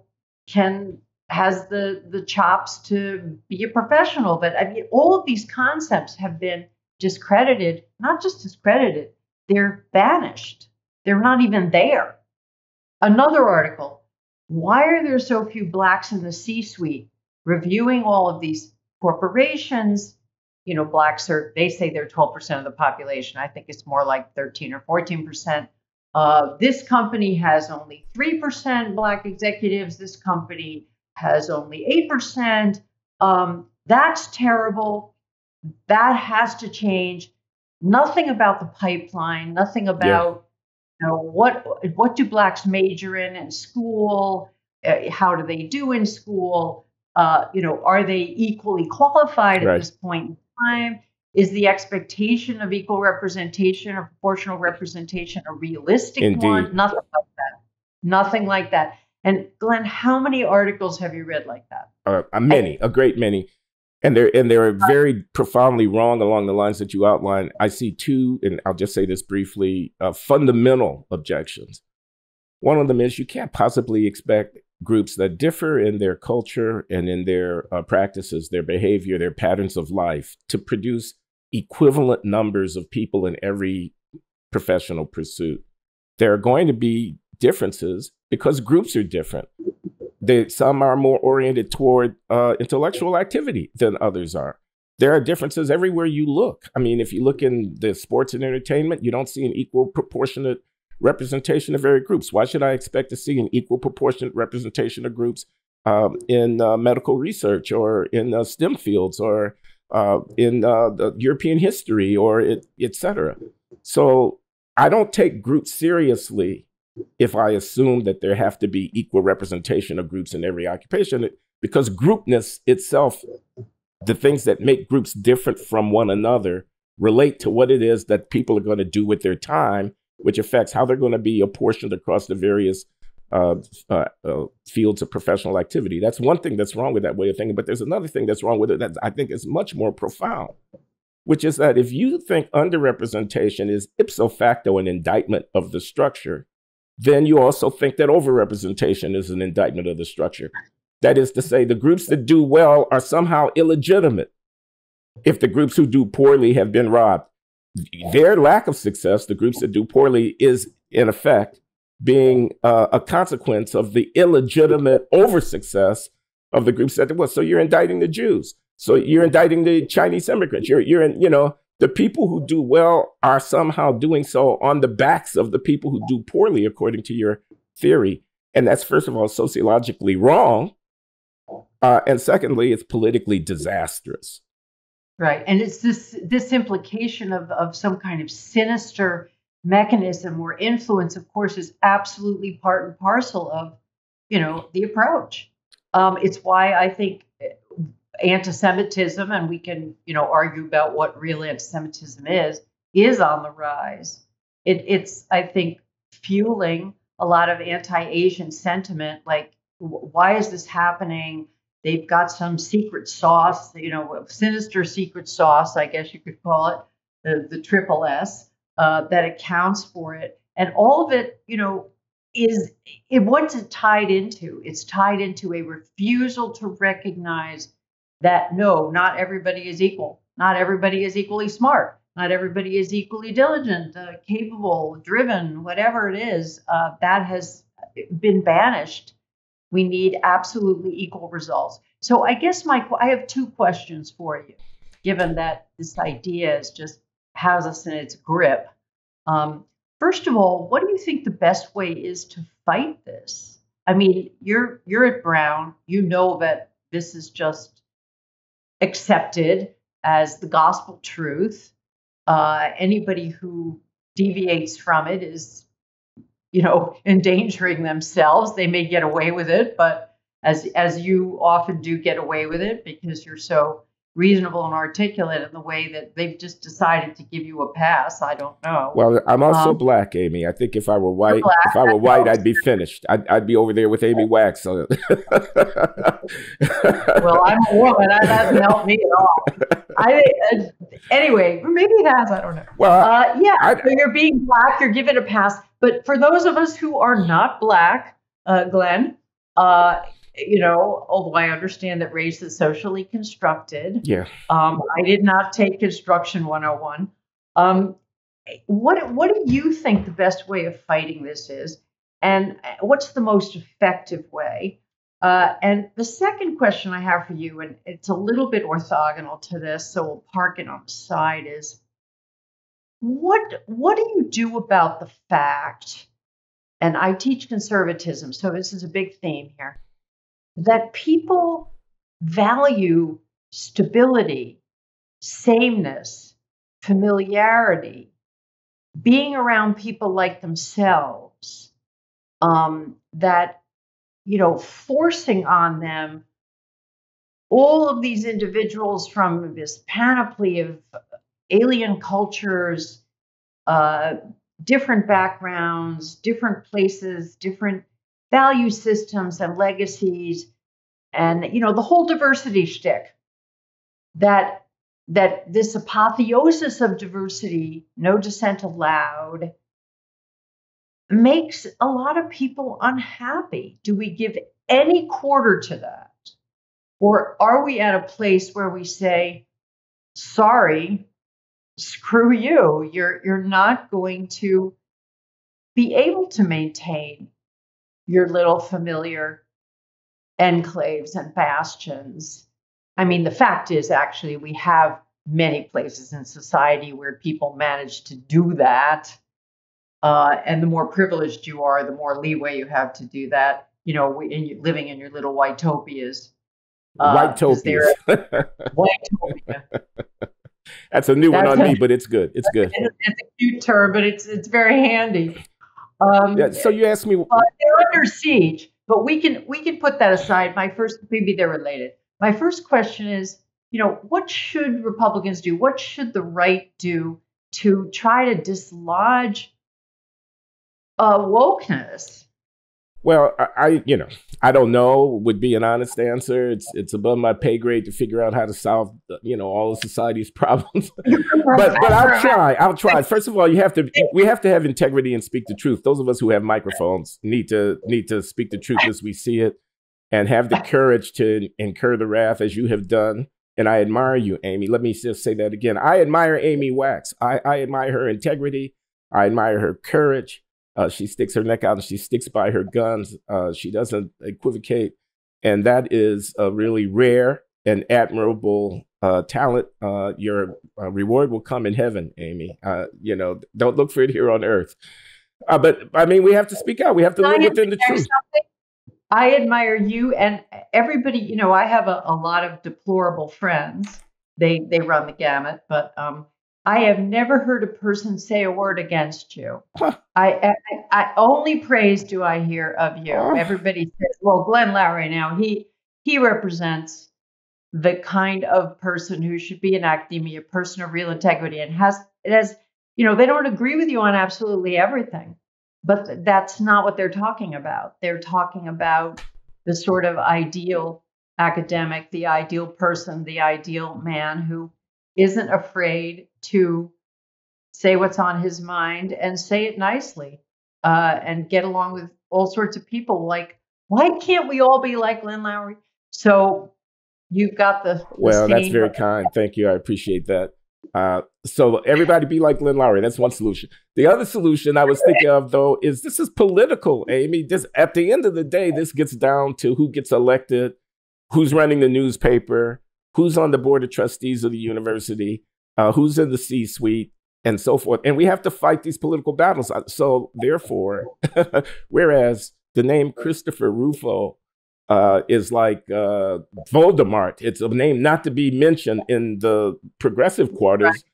can has the the chops to be a professional. But I mean, all of these concepts have been discredited, not just discredited, they're banished. They're not even there. Another article. Why are there so few blacks in the C suite? Reviewing all of these corporations, you know, blacks are, they say they're 12% of the population. I think it's more like 13 or 14%. Uh, this company has only 3% black executives. This company has only 8%. Um, that's terrible. That has to change. Nothing about the pipeline, nothing about know, what what do blacks major in in school? Uh, how do they do in school? Uh, you know, are they equally qualified right. at this point in time? Is the expectation of equal representation or proportional representation a realistic Indeed. one? Nothing like that. Nothing like that. And Glenn, how many articles have you read like that? Uh, many, a great many. And they're and they're very profoundly wrong along the lines that you outlined. I see two, and I'll just say this briefly: uh, fundamental objections. One of them is you can't possibly expect groups that differ in their culture and in their uh, practices, their behavior, their patterns of life to produce equivalent numbers of people in every professional pursuit. There are going to be differences because groups are different. They, some are more oriented toward uh, intellectual activity than others are. There are differences everywhere you look. I mean, if you look in the sports and entertainment, you don't see an equal proportionate representation of various groups. Why should I expect to see an equal proportionate representation of groups um, in uh, medical research or in uh, STEM fields or uh, in uh, European history or it, et cetera? So I don't take groups seriously if I assume that there have to be equal representation of groups in every occupation, because groupness itself, the things that make groups different from one another, relate to what it is that people are going to do with their time which affects how they're going to be apportioned across the various uh, uh, uh, fields of professional activity. That's one thing that's wrong with that way of thinking. But there's another thing that's wrong with it that I think is much more profound, which is that if you think underrepresentation is ipso facto an indictment of the structure, then you also think that overrepresentation is an indictment of the structure. That is to say, the groups that do well are somehow illegitimate if the groups who do poorly have been robbed their lack of success, the groups that do poorly, is in effect being uh, a consequence of the illegitimate over success of the groups that was. So you're indicting the Jews. So you're indicting the Chinese immigrants. You're, you're in, you know, the people who do well are somehow doing so on the backs of the people who do poorly, according to your theory. And that's, first of all, sociologically wrong. Uh, and secondly, it's politically disastrous. Right. And it's this this implication of, of some kind of sinister mechanism or influence, of course, is absolutely part and parcel of, you know, the approach. Um, it's why I think anti-Semitism, and we can, you know, argue about what real anti-Semitism is, is on the rise. It, it's, I think, fueling a lot of anti-Asian sentiment. Like, why is this happening? They've got some secret sauce, you know, sinister secret sauce, I guess you could call it, the, the triple S, uh, that accounts for it. And all of it, you know, is it what's it tied into? It's tied into a refusal to recognize that no, not everybody is equal. Not everybody is equally smart. Not everybody is equally diligent, uh, capable, driven, whatever it is. Uh, that has been banished. We need absolutely equal results. So I guess my I have two questions for you, given that this idea is just has us in its grip. Um, first of all, what do you think the best way is to fight this? I mean, you're you're at Brown. You know that this is just accepted as the gospel truth. Uh, anybody who deviates from it is, you know, endangering themselves. They may get away with it, but as as you often do get away with it because you're so reasonable and articulate in the way that they've just decided to give you a pass. I don't know. Well, I'm also um, black, Amy. I think if I were white, if I were white, I'd be finished. I'd, I'd be over there with Amy Wax. well, I'm a woman. That doesn't help me at all. I uh, anyway, maybe it has. I don't know. Well, uh, yeah. I, so you're being black. You're given a pass. But for those of us who are not black, uh, Glenn, uh, you know, although I understand that race is socially constructed. Yeah. Um, I did not take construction 101. Um, what what do you think the best way of fighting this is, and what's the most effective way? Uh, and the second question I have for you, and it's a little bit orthogonal to this, so we'll park it on the side, is what what do you do about the fact? And I teach conservatism, so this is a big theme here that people value stability, sameness, familiarity, being around people like themselves, um, that, you know, forcing on them all of these individuals from this panoply of alien cultures, uh, different backgrounds, different places, different value systems and legacies and you know the whole diversity shtick that that this apotheosis of diversity, no dissent allowed, makes a lot of people unhappy. Do we give any quarter to that? Or are we at a place where we say, sorry, screw you, you're you're not going to be able to maintain your little familiar enclaves and bastions. I mean, the fact is, actually, we have many places in society where people manage to do that. Uh, and the more privileged you are, the more leeway you have to do that. You know, we, in, living in your little whitetopias. Uh, whitetopias. whitopia. That's a new That's one on a, me, but it's good. It's good. It's a cute term, but it's it's very handy. Um, yeah, so you asked me. Uh, they're under siege, but we can we can put that aside. My first, maybe they're related. My first question is, you know, what should Republicans do? What should the right do to try to dislodge uh, wokeness well, I, I, you know, I don't know would be an honest answer. It's it's above my pay grade to figure out how to solve, you know, all of society's problems. but but I'll try. I'll try. First of all, you have to we have to have integrity and speak the truth. Those of us who have microphones need to need to speak the truth as we see it, and have the courage to incur the wrath as you have done. And I admire you, Amy. Let me just say that again. I admire Amy Wax. I, I admire her integrity. I admire her courage. Uh, she sticks her neck out and she sticks by her guns. Uh, she doesn't equivocate. And that is a really rare and admirable uh, talent. Uh, your uh, reward will come in heaven, Amy. Uh, you know, don't look for it here on earth. but I mean, we have to speak out. We have to live within the truth. Something? I admire you and everybody. You know, I have a, a lot of deplorable friends. They they run the gamut, but um, I have never heard a person say a word against you. Huh. I, I, I only praise do I hear of you. Oh. Everybody says, "Well, Glenn Loury now he he represents the kind of person who should be in academia, a person of real integrity, and has it has you know they don't agree with you on absolutely everything, but that's not what they're talking about. They're talking about the sort of ideal academic, the ideal person, the ideal man who isn't afraid to say what's on his mind and say it nicely uh, and get along with all sorts of people. Like, why can't we all be like Lynn Loury? So you've got the. the well, that's very kind. Thank you. I appreciate that. Uh, so everybody be like Lynn Loury. That's one solution. The other solution I was thinking of though is this is political, Amy. This at the end of the day, this gets down to who gets elected, who's running the newspaper, who's on the board of trustees of the university, uh, who's in the C suite, and so forth. And we have to fight these political battles. Uh, so, therefore, whereas the name Christopher Rufo uh, is like uh, Voldemort, it's a name not to be mentioned in the progressive quarters.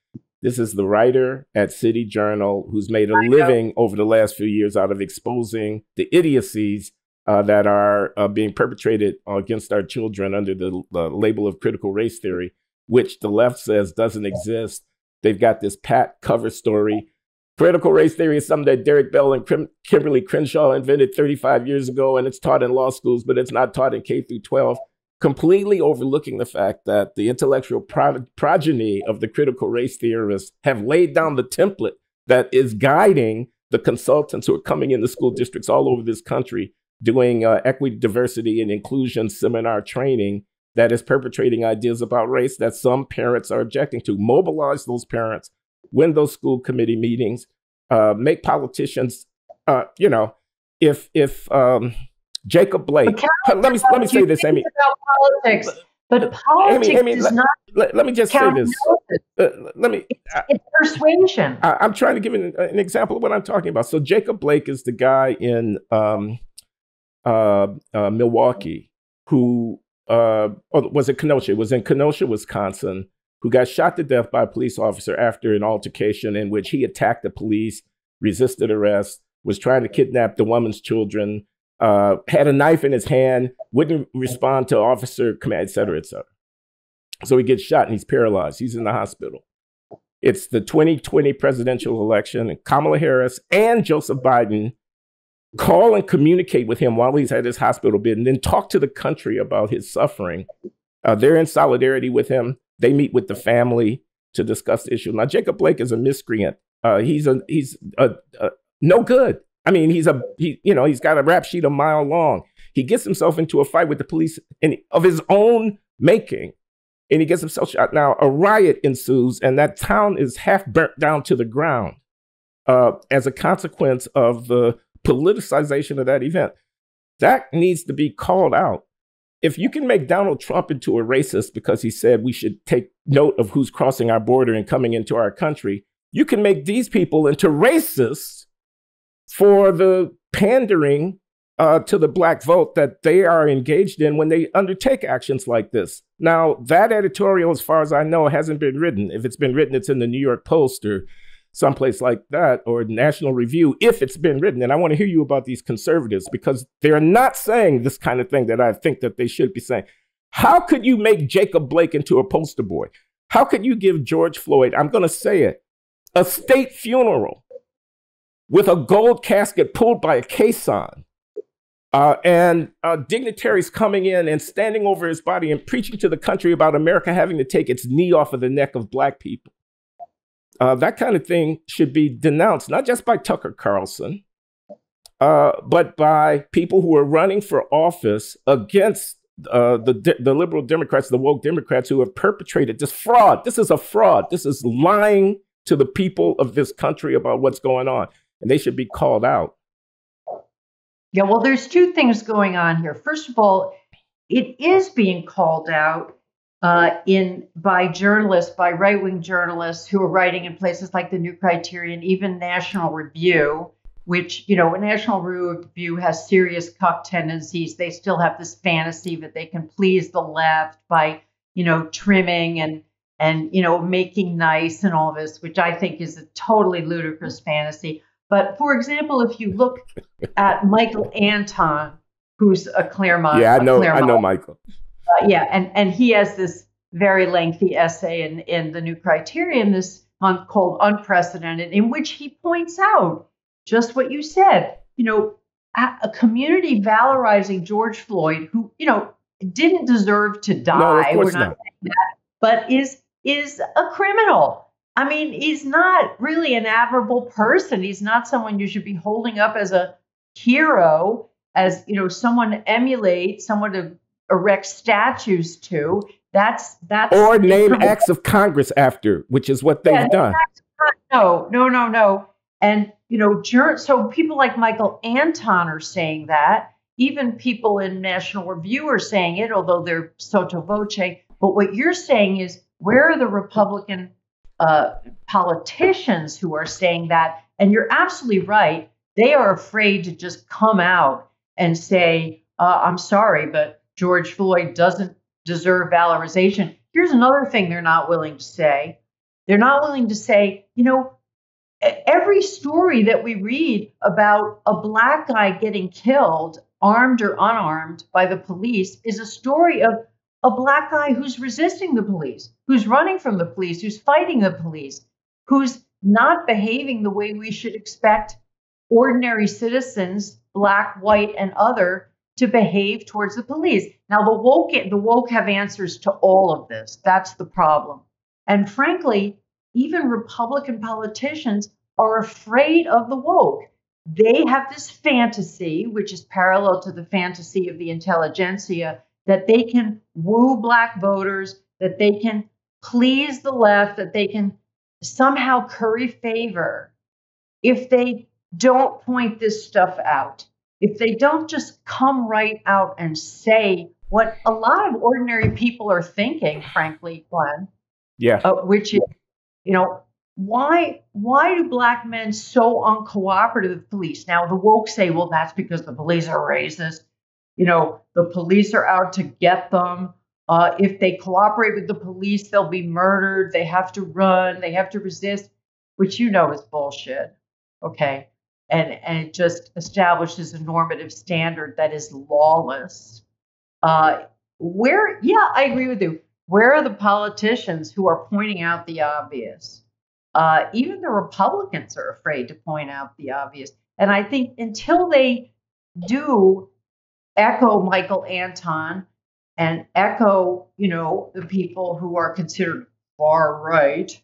This is the writer at City Journal who's made a living over the last few years out of exposing the idiocies uh, that are uh, being perpetrated against our children under the, the, label of critical race theory, which the left says doesn't exist. They've got this pat cover story. Critical race theory is something that Derek Bell and Kim- Kimberlé Crenshaw invented 35 years ago, and it's taught in law schools, but it's not taught in K through 12. Completely overlooking the fact that the intellectual pro- progeny of the critical race theorists have laid down the template that is guiding the consultants who are coming into school districts all over this country doing uh, equity, diversity, and inclusion seminar training that is perpetrating ideas about race that some parents are objecting to. Mobilize those parents, win those school committee meetings, uh, make politicians, uh, you know, if if um, Jacob Blake, let me let me say this, Amy. About politics. But politics Amy, Amy, is let, not. Let, let, me just say this. Uh, let me. It's persuasion. I, am trying to give an, an, example of what I'm talking about. So Jacob Blake is the guy in um, uh, uh, Milwaukee who uh, oh, was it Kenosha? It was in Kenosha, Wisconsin, who got shot to death by a police officer after an altercation in which he attacked the police, resisted arrest, was trying to kidnap the woman's children, uh, had a knife in his hand, wouldn't respond to officer command, et cetera, et cetera. So he gets shot and he's paralyzed. He's in the hospital. It's the 2020 presidential election, and Kamala Harris and Joseph Biden call and communicate with him while he's at his hospital bed and then talk to the country about his suffering. Uh, they're in solidarity with him. They meet with the family to discuss the issue. Now, Jacob Blake is a miscreant. Uh, he's a he's a, a, no good. I mean, he's a he, you know he's got a rap sheet a mile long. He gets himself into a fight with the police and of his own making, and he gets himself shot. Now, a riot ensues, and that town is half burnt down to the ground uh, as a consequence of the politicization of that event. That needs to be called out. If you can make Donald Trump into a racist because he said we should take note of who's crossing our border and coming into our country, you can make these people into racists for the pandering uh, to the black vote that they are engaged in when they undertake actions like this. Now, that editorial, as far as I know, hasn't been written. If it's been written, it's in the New York Post or someplace like that or National Review if it's been written. And I want to hear you about these conservatives because they're not saying this kind of thing that I think that they should be saying. How could you make Jacob Blake into a poster boy? How could you give George Floyd, I'm going to say it, a state funeral with a gold casket pulled by a caisson? Uh, and uh, dignitaries coming in and standing over his body and preaching to the country about America having to take its knee off of the neck of black people. Uh, that kind of thing should be denounced, not just by Tucker Carlson, uh, but by people who are running for office against uh, the, the liberal Democrats, the woke Democrats who have perpetrated this fraud. This is a fraud. This is lying to the people of this country about what's going on. and they should be called out. Yeah, well, there's two things going on here. First of all, it is being called out uh, in by journalists, by right wing journalists who are writing in places like the New Criterion, even National Review, which you know, National Review has serious cuck tendencies. They still have this fantasy that they can please the left by you know trimming and and you know making nice and all this, which I think is a totally ludicrous fantasy. But for example, if you look at Michael Anton, who's a Claremont, yeah, I know, Claremont, I know Michael. Uh, yeah, and and he has this very lengthy essay in in the New Criterion this month called Unprecedented, in which he points out just what you said. You know, a, a community valorizing George Floyd, who you know didn't deserve to die. No, of course We're not, not. that, but is is a criminal. I mean, he's not really an admirable person. He's not someone you should be holding up as a hero, as you know, someone to emulate, someone to erect statues to. That's that's Or name acts of Congress after, which is what they've Yeah, done. no, no, no, no. And you know, so people like Michael Anton are saying that. Even people in National Review are saying it, although they're sotto voce. But what you're saying is, where are the Republican uh, politicians who are saying that? And you're absolutely right. They are afraid to just come out and say, uh, "I'm sorry, but George Floyd doesn't deserve valorization." Here's another thing they're not willing to say. They're not willing to say, you know, every story that we read about a black guy getting killed, armed or unarmed, by the police is a story of a black guy who's resisting the police, who's running from the police, who's fighting the police, who's not behaving the way we should expect ordinary citizens, black, white, and other, to behave towards the police. Now, the woke, the woke have answers to all of this. That's the problem. And frankly, even Republican politicians are afraid of the woke. They have this fantasy, which is parallel to the fantasy of the intelligentsia, that they can woo black voters, that they can please the left, that they can somehow curry favor if they don't point this stuff out. If they don't just come right out and say what a lot of ordinary people are thinking, frankly, Glenn, Yeah. uh, which is, you know, why why do black men so uncooperative with police? Now the woke say, well, that's because the police are racist. You know, the police are out to get them. Uh, if they cooperate with the police, they'll be murdered. They have to run. They have to resist, which you know is bullshit. Okay, and and it just establishes a normative standard that is lawless. Uh, where, yeah, I agree with you. Where are the politicians who are pointing out the obvious? Uh, even the Republicans are afraid to point out the obvious. And I think until they do echo Michael Anton and echo, you know, the people who are considered far right,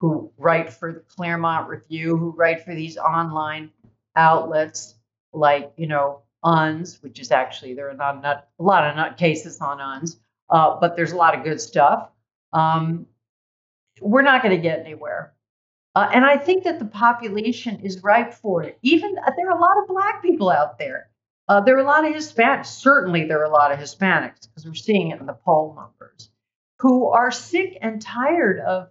who write for the Claremont Review, who write for these online outlets like, you know, Unz, which is actually there are not, not a lot of nut cases on Unz, uh, but there's a lot of good stuff. Um, we're not going to get anywhere. Uh, and I think that the population is ripe for it. Even uh, there are a lot of black people out there. Uh, there are a lot of Hispanics. Certainly, there are a lot of Hispanics because we're seeing it in the poll numbers who are sick and tired of,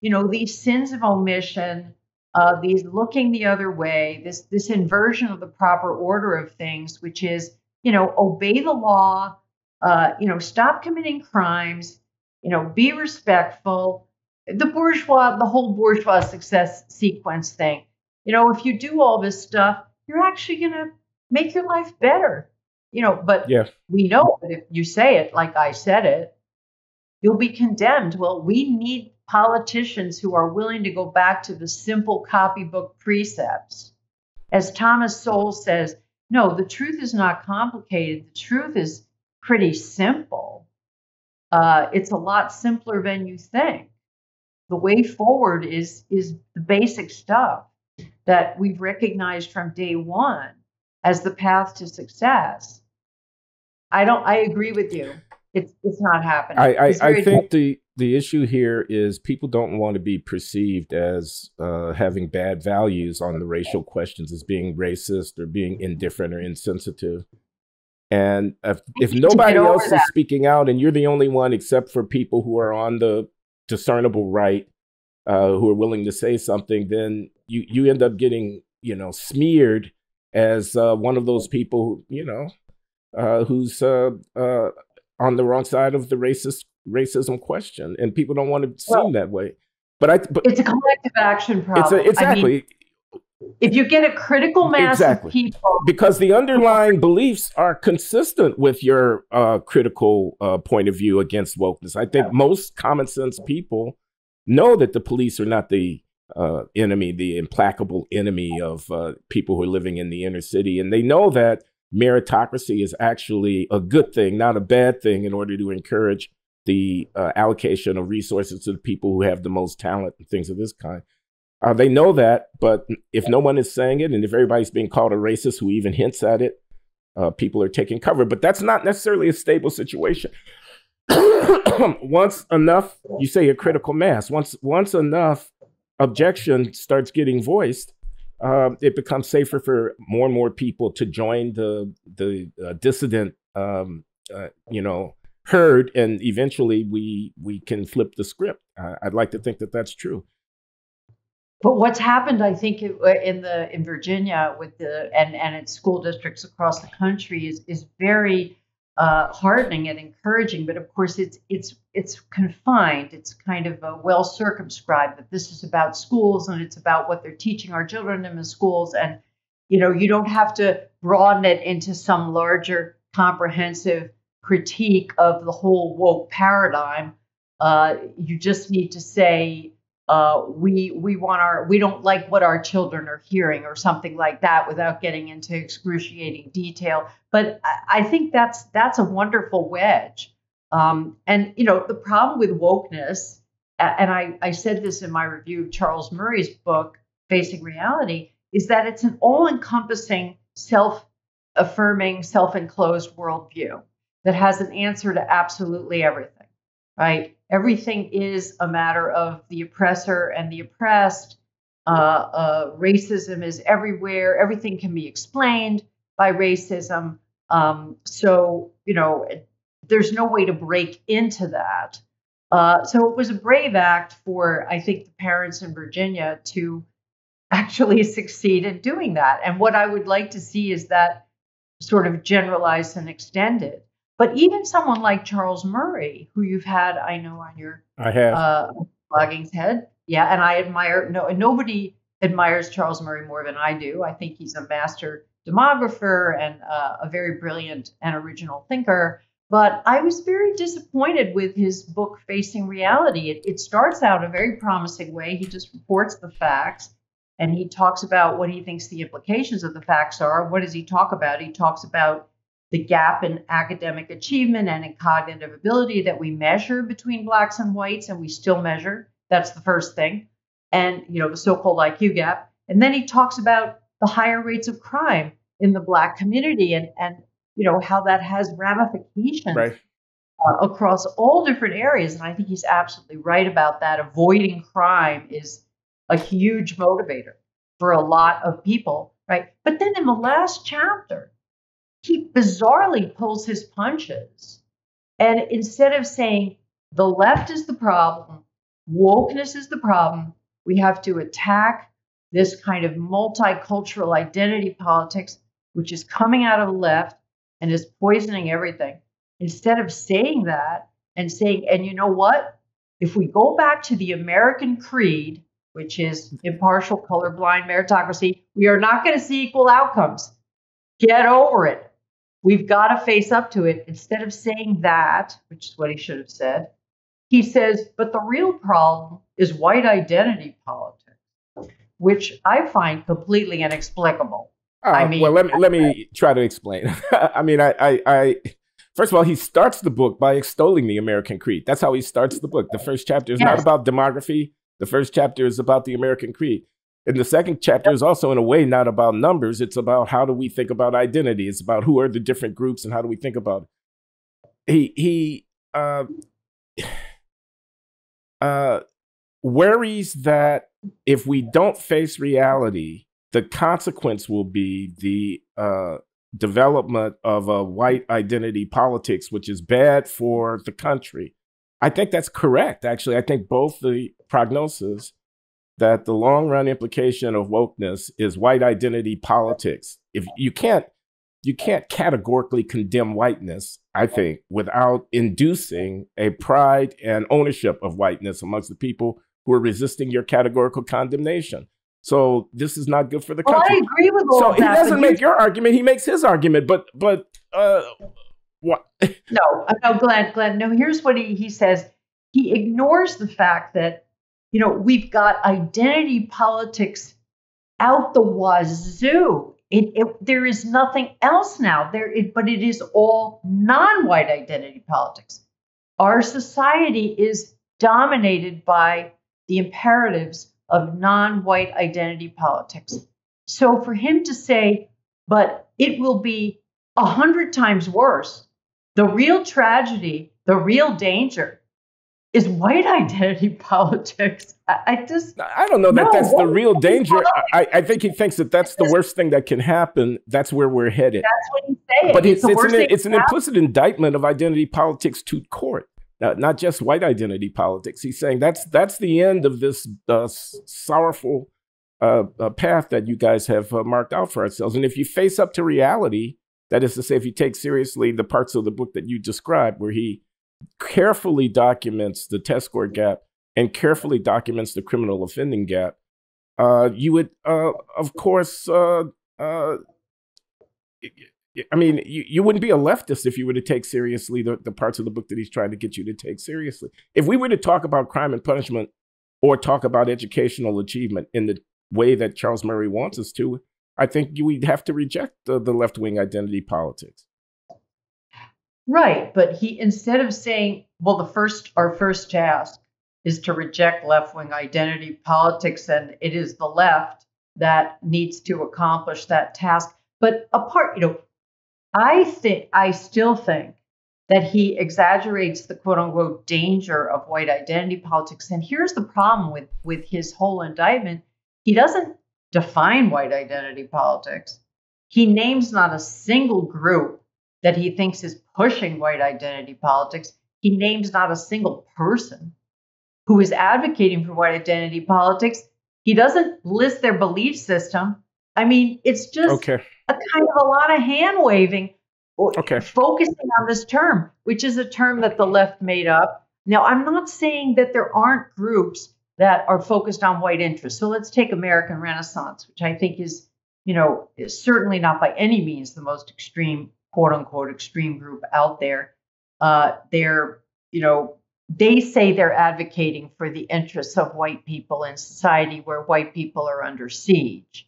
you know, these sins of omission, uh, these looking the other way, this this inversion of the proper order of things, which is, you know, obey the law, uh, you know, stop committing crimes, you know, be respectful. The bourgeois, the whole bourgeois success sequence thing. You know, if you do all this stuff, you're actually going to make your life better. You know, but Yeah. we know that if you say it like I said it, you'll be condemned. Well, we need politicians who are willing to go back to the simple copybook precepts. As Thomas Sowell says, no, the truth is not complicated. The truth is pretty simple. Uh, it's a lot simpler than you think. The way forward is is the basic stuff that we've recognized from day one as the path to success. I don't. I agree with you. It's it's not happening. I, I, I think the the issue here is people don't want to be perceived as uh, having bad values on the racial questions, as being racist or being indifferent or insensitive. And if, if nobody else is speaking out and you're the only one, except for people who are on the discernible right, uh, who are willing to say something, then you, you end up getting, you know, smeared as uh, one of those people, you know, uh, who's uh, uh, on the wrong side of the racist racism question, and people don't want to well, seem that way. But I, but it's a collective action problem. A, exactly. I mean, if you get a critical mass exactly. of people, because the underlying beliefs are consistent with your uh, critical uh, point of view against wokeness. I think most common sense people know that the police are not the uh, enemy, the implacable enemy of uh, people who are living in the inner city, and they know that meritocracy is actually a good thing, not a bad thing, in order to encourage the uh, allocation of resources to the people who have the most talent and things of this kind. Uh, they know that, but if no one is saying it, and if everybody's being called a racist who even hints at it, uh, people are taking cover. But that's not necessarily a stable situation. once enough, you say a critical mass. Once once enough objection starts getting voiced, uh, it becomes safer for more and more people to join the the uh, dissident, um, uh, you know, herd, and eventually we we can flip the script. I'd like to think that that's true. But what's happened, I think, uh, in the in Virginia with the and and its school districts across the country is is very uh, heartening and encouraging. But of course, it's it's it's confined. It's kind of uh, well circumscribed that this is about schools and it's about what they're teaching our children in the schools. And you know, you don't have to broaden it into some larger, comprehensive critique of the whole woke paradigm. Uh, you just need to say uh, we we want our we don't like what our children are hearing or something like that without getting into excruciating detail. But I, I think that's that's a wonderful wedge. Um, and you know the problem with wokeness, and I, I said this in my review of Charles Murray's book Facing Reality, is that it's an all-encompassing, self-affirming, self-enclosed worldview that has an answer to absolutely everything. Right? everything is a matter of the oppressor and the oppressed. Uh, uh, racism is everywhere. Everything can be explained by racism. Um, so, you know, there's no way to break into that. Uh, so it was a brave act for, I think, the parents in Virginia to actually succeed in doing that. And what I would like to see is that sort of generalized and extended. But even someone like Charles Murray, who you've had, I know, on your I have uh, Bloggingheads, yeah, and I admire. No, nobody admires Charles Murray more than I do. I think he's a master demographer and uh, a very brilliant and original thinker. But I was very disappointed with his book, Facing Reality. It, it starts out a very promising way. He just reports the facts and he talks about what he thinks the implications of the facts are. What does he talk about? He talks about the gap in academic achievement and in cognitive ability that we measure between blacks and whites, and we still measure. That's the first thing. And, you know, the so called IQ gap. And then he talks about the higher rates of crime in the black community and, and you know, how that has ramifications right. uh, across all different areas. And I think he's absolutely right about that. Avoiding crime is a huge motivator for a lot of people, right? But then in the last chapter, he bizarrely pulls his punches. And instead of saying the left is the problem, wokeness is the problem, we have to attack this kind of multicultural identity politics, which is coming out of the left and is poisoning everything. Instead of saying that and saying, and you know what? If we go back to the American creed, which is impartial, colorblind meritocracy, we are not going to see equal outcomes. Get over it. We've got to face up to it. Instead of saying that, which is what he should have said, he says, but the real problem is white identity politics, which I find completely inexplicable. Uh, I mean, well, let me let me try to explain. I mean, I, I, I, first of all, he starts the book by extolling the American creed. That's how he starts the book. The first chapter is yes. not about demography. The first chapter is about the American creed. And the second chapter is also, in a way, not about numbers. It's about how do we think about identity. It's about who are the different groups and how do we think about it. He he uh, uh, worries that if we don't face reality, the consequence will be the uh, development of a white identity politics, which is bad for the country. I think that's correct, actually. I think both the prognosis that the long run implication of wokeness is white identity politics. If you can't you can't categorically condemn whiteness, I think, without inducing a pride and ownership of whiteness amongst the people who are resisting your categorical condemnation. So this is not good for the country. Well, I agree with all so that. he doesn't make your argument; he makes his argument. But but uh, what? no, no, Glenn, Glenn. No, here's what he he says. He ignores the fact that you know we've got identity politics out the wazoo. It, it, there is nothing else now there, it, but it is all non-white identity politics. Our society is dominated by the imperatives of non white identity politics. So for him to say, but it will be a hundred times worse, the real tragedy, the real danger is white identity politics. I, I just. I don't know that no, that's the real danger. I, I, think he thinks that that's the worst thing that can happen. That's where we're headed. That's what he's saying. But it's, it's, it's an, it's an implicit indictment of identity politics to court not, not just white identity politics. He's saying that's that's the end of this uh, sorrowful uh, uh, path that you guys have uh, marked out for ourselves. And if you face up to reality, that is to say, if you take seriously the parts of the book that you described, where he carefully documents the test score gap and carefully documents the criminal offending gap, uh, you would, uh, of course, I mean, you, you wouldn't be a leftist if you were to take seriously the, the parts of the book that he's trying to get you to take seriously. If we were to talk about crime and punishment or talk about educational achievement in the way that Charles Murray wants us to, I think we'd have to reject the, the left wing identity politics. Right. But he, instead of saying, well, the first, our first task is to reject left wing identity politics, and it is the left that needs to accomplish that task. But apart, you know, I think I still think that he exaggerates the quote unquote danger of white identity politics. And here's the problem with, with his whole indictment. He doesn't define white identity politics. He names not a single group that he thinks is pushing white identity politics. He names not a single person who is advocating for white identity politics. He doesn't list their belief system. I mean, it's just okay a kind of a lot of hand waving, okay. focusing on this term, which is a term that the left made up. Now, I'm not saying that there aren't groups that are focused on white interests. So let's take American Renaissance, which I think is, you know, is certainly not by any means the most extreme, quote unquote, extreme group out there. Uh, they're, you know, they say they're advocating for the interests of white people in society where white people are under siege.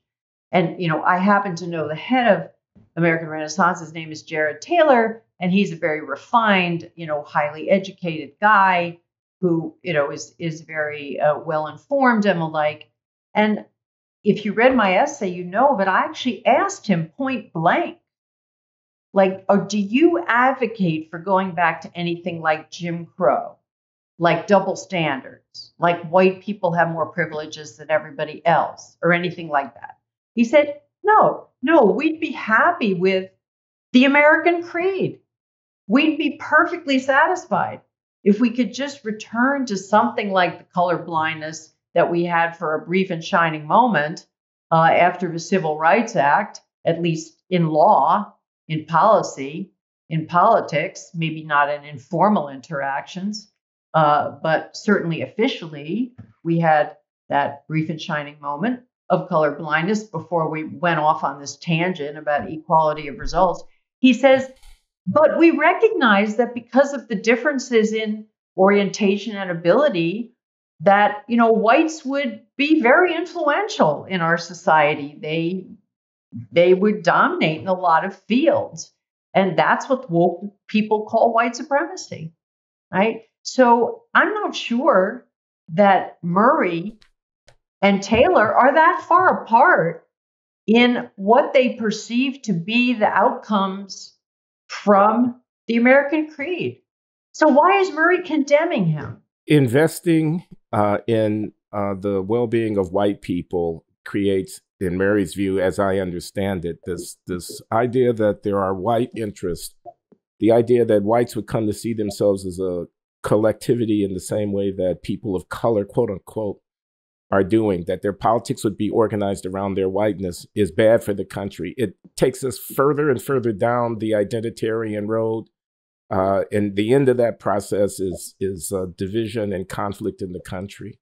And, you know, I happen to know the head of American Renaissance. His name is Jared Taylor, and he's a very refined, you know, highly educated guy who, you know, is is very uh, well informed and alike. And if you read my essay, you know that I actually asked him point blank, like, or do you advocate for going back to anything like Jim Crow, like double standards, like white people have more privileges than everybody else, or anything like that? He said, no, no, we'd be happy with the American creed. We'd be perfectly satisfied if we could just return to something like the color blindness that we had for a brief and shining moment uh, after the Civil Rights Act, at least in law, in policy, in politics, maybe not in informal interactions, uh, but certainly officially, we had that brief and shining moment of color blindness before we went off on this tangent about equality of results. He says, but we recognize that because of the differences in orientation and ability, that you know whites would be very influential in our society. They they would dominate in a lot of fields, and that's what woke people call white supremacy, right? So I'm not sure that Murray and Taylor are that far apart in what they perceive to be the outcomes from the American Creed. So why is Murray condemning him? investing uh, in uh, the well-being of white people creates, in Murray's view, as I understand it, this this idea that there are white interests, the idea that whites would come to see themselves as a collectivity in the same way that people of color, quote unquote, are doing, that their politics would be organized around their whiteness is bad for the country. It takes us further and further down the identitarian road. Uh, and the end of that process is is uh, division and conflict in the country.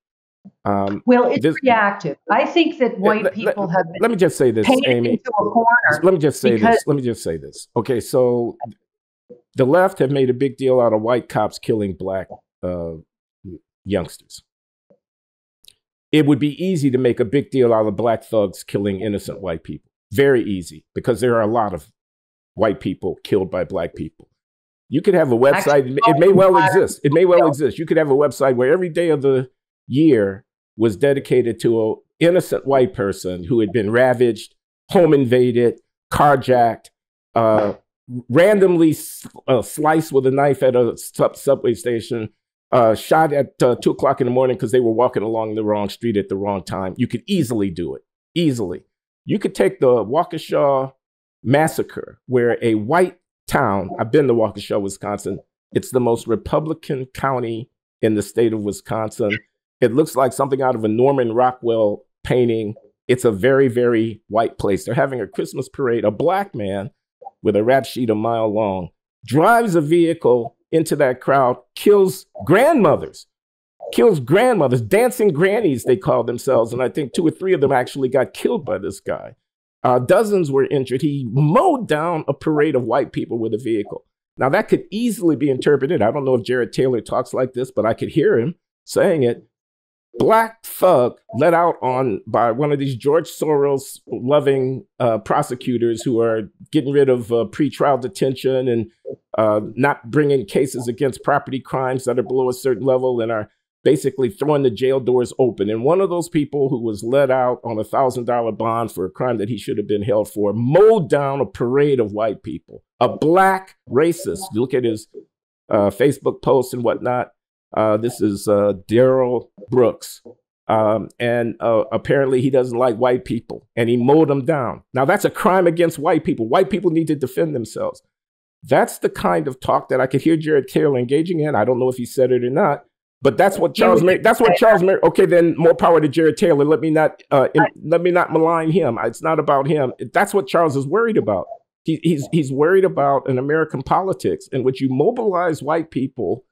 Um, well, it's this, reactive. I think that white let, people let, have. let me just say this, Amy. Let me just say this. Let me just say this. Okay, so the left have made a big deal out of white cops killing black uh, youngsters it would be easy to make a big deal out of black thugs killing innocent white people. Very easy, because there are a lot of white people killed by black people. You could have a website, Actually, it may well exist. It may well exist. You could have a website where every day of the year was dedicated to an innocent white person who had been ravaged, home invaded, carjacked, uh, randomly uh, sliced with a knife at a sub- subway station, uh, shot at uh, two o'clock in the morning because they were walking along the wrong street at the wrong time. You could easily do it. Easily. You could take the Waukesha massacre, where a white town, I've been to Waukesha, Wisconsin. It's the most Republican county in the state of Wisconsin. It looks like something out of a Norman Rockwell painting. It's a very, very white place. They're having a Christmas parade. A black man with a rap sheet a mile long drives a vehicle into that crowd, kills grandmothers, kills grandmothers, dancing grannies, they call themselves. And I think two or three of them actually got killed by this guy. Uh, dozens were injured. He mowed down a parade of white people with a vehicle. Now, that could easily be interpreted. I don't know if Jared Taylor talks like this, but I could hear him saying it black thug let out on by one of these George Soros loving uh, prosecutors who are getting rid of uh, pretrial detention and uh, not bringing cases against property crimes that are below a certain level and are basically throwing the jail doors open. And one of those people who was let out on a thousand dollar bond for a crime that he should have been held for mowed down a parade of white people. A black racist. Look at his uh, Facebook posts and whatnot uh, this is uh, Darrell Brooks. Um, and uh, apparently he doesn't like white people and he mowed them down. Now, that's a crime against white people. White people need to defend themselves. That's the kind of talk that I could hear Jared Taylor engaging in. I don't know if he said it or not, but that's what Charles. Mar- that's what Charles. Mar- okay, then more power to Jared Taylor. Let me not. Uh, in, let me not malign him. It's not about him. That's what Charles is worried about. He, he's he's worried about an American politics in which you mobilize white people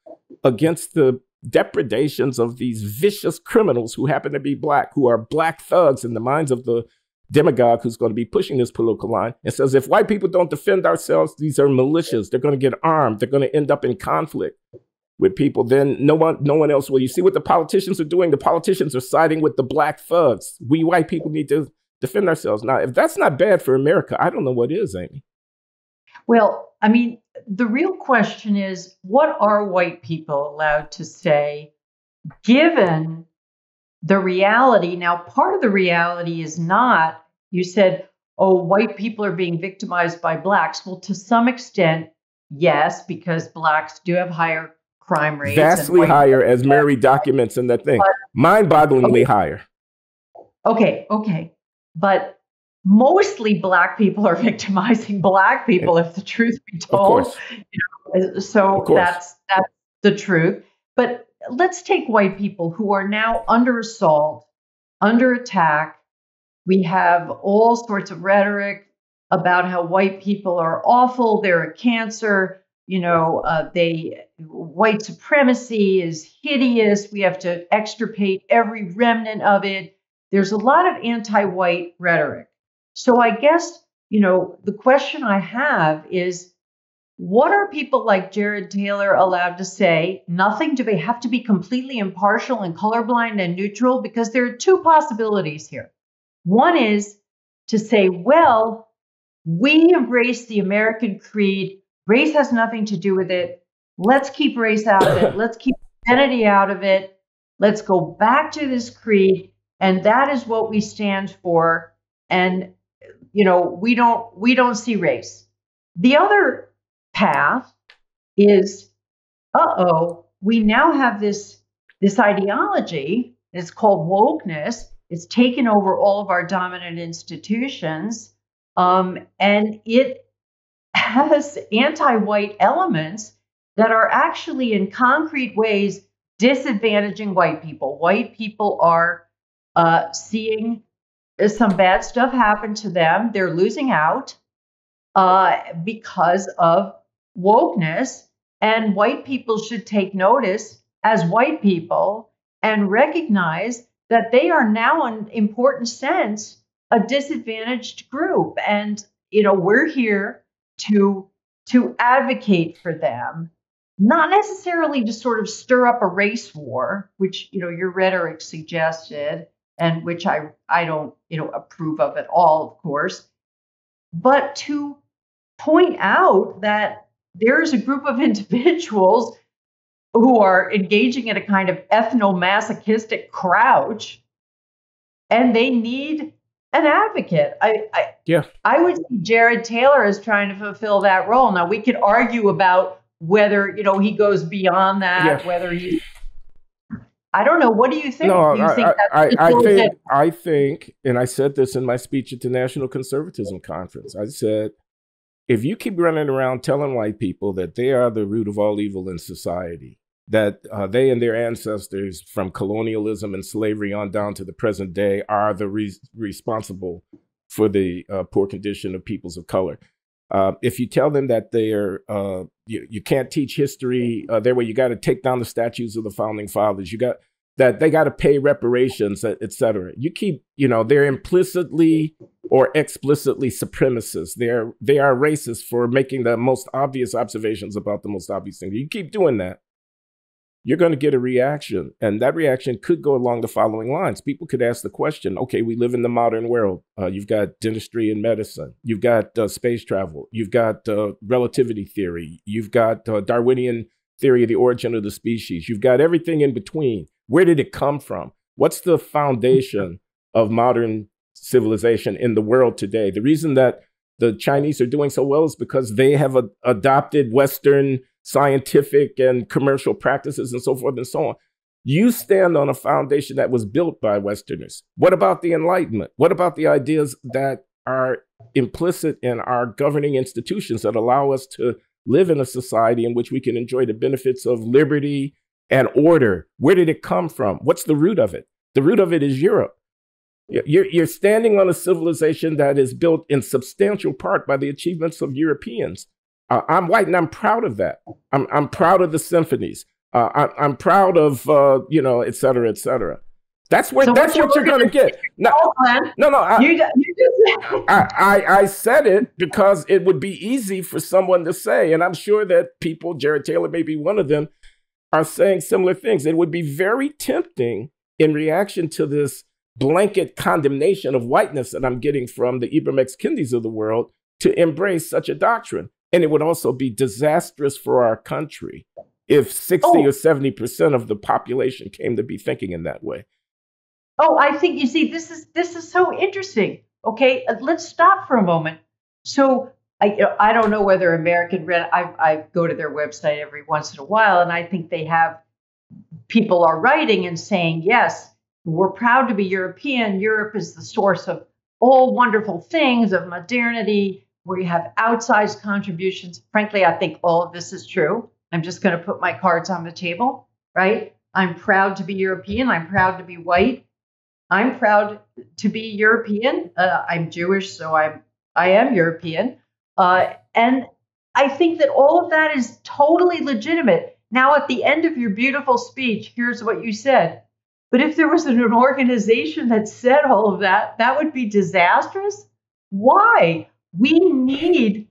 against the depredations of these vicious criminals who happen to be black, who are black thugs in the minds of the demagogue who's going to be pushing this political line and says if white people don't defend ourselves, these are militias. They're going to get armed. They're going to end up in conflict with people. Then no one, no one else will. You see what the politicians are doing? The politicians are siding with the black thugs. We white people need to defend ourselves. Now, if that's not bad for America, I don't know what is, Amy. Well, I mean, the real question is what are white people allowed to say given the reality? Now, part of the reality is not, you said, oh, white people are being victimized by blacks. Well, to some extent, yes, because blacks do have higher crime rates. Vastly higher, as Murray documents in that thing. Mind bogglingly okay. higher. Okay, okay. But mostly black people are victimizing black people if the truth be told you know, so that's that's the truth. But let's take white people who are now under assault under attack. We have all sorts of rhetoric about how white people are awful they're a cancer you know uh, they white supremacy is hideous we have to extirpate every remnant of it. There's a lot of anti-white rhetoric so I guess, you know, the question I have is what are people like Jared Taylor allowed to say? Nothing? Do they have to be completely impartial and colorblind and neutral? Because there are two possibilities here. One is to say, well, we embrace the American creed. Race has nothing to do with it. Let's keep race out of it. Let's keep identity out of it. Let's go back to this creed. And that is what we stand for. And you know, we don't we don't see race. The other path is, uh-oh, we now have this this ideology is called wokeness. It's taken over all of our dominant institutions, um, and it has anti-white elements that are actually in concrete ways disadvantaging white people. White people are uh, seeing some bad stuff happened to them. They're losing out uh, because of wokeness. And white people should take notice as white people and recognize that they are now, in important sense, a disadvantaged group. And you know, we're here to to advocate for them not necessarily to sort of stir up a race war, which you know your rhetoric suggested, and which I I don't you know approve of at all, of course, but to point out that there's a group of individuals who are engaging in a kind of ethno-masochistic crouch, and they need an advocate. I, I yeah, I would see Jared Taylor is trying to fulfill that role. Now we could argue about whether you know he goes beyond that, yeah. whether he. I don't know. What do you think? No, do you I, think I, I, I think I think, and I said this in my speech at the National Conservatism Conference. I said, if you keep running around telling white people that they are the root of all evil in society, that uh, they and their ancestors from colonialism and slavery on down to the present day are the re- responsible for the uh, poor condition of peoples of color. Uh, if you tell them that they're uh, you, you can't teach history uh, their way, you got to take down the statues of the founding fathers. You got that they got to pay reparations, et cetera. You keep, you know, they're implicitly or explicitly supremacists. They're they are racist for making the most obvious observations about the most obvious things. You keep doing that, you're going to get a reaction. And that reaction could go along the following lines. People could ask the question okay, we live in the modern world. Uh, you've got dentistry and medicine, you've got uh, space travel, you've got uh, relativity theory, you've got uh, Darwinian theory of the origin of the species, you've got everything in between. Where did it come from? What's the foundation of modern civilization in the world today? The reason that the Chinese are doing so well is because they have a, adopted Western scientific and commercial practices and so forth and so on. You stand on a foundation that was built by Westerners. What about the Enlightenment? What about the ideas that are implicit in our governing institutions that allow us to live in a society in which we can enjoy the benefits of liberty and order? Where did it come from? What's the root of it? The root of it is Europe. You're, you're standing on a civilization that is built in substantial part by the achievements of Europeans. Uh, I'm white and I'm proud of that. I'm, I'm proud of the symphonies. Uh, I, am proud of, uh, you know, et cetera, et cetera. That's where, so that's what you're going to get. No, no, no. I, you, you just... I, I, I said it because it would be easy for someone to say, and I'm sure that people, Jared Taylor may be one of them, are saying similar things. It would be very tempting in reaction to this blanket condemnation of whiteness that I'm getting from the Ibram X. Kendis of the world to embrace such a doctrine. And it would also be disastrous for our country if 60 oh. or 70% of the population came to be thinking in that way. Oh, I think you see this is this is so interesting. Okay, uh, let's stop for a moment. So I I don't know whether American Red I I go to their website every once in a while and I think they have people are writing and saying, "Yes, we're proud to be European. Europe is the source of all wonderful things of modernity, where you have outsized contributions. Frankly, I think all of this is true. I'm just going to put my cards on the table, right? I'm proud to be European. I'm proud to be white. I'm proud to be European. Uh, I'm Jewish, so I'm I am European, uh, and I think that all of that is totally legitimate. Now, at the end of your beautiful speech, here's what you said. But if there was an organization that said all of that, that would be disastrous. Why? We need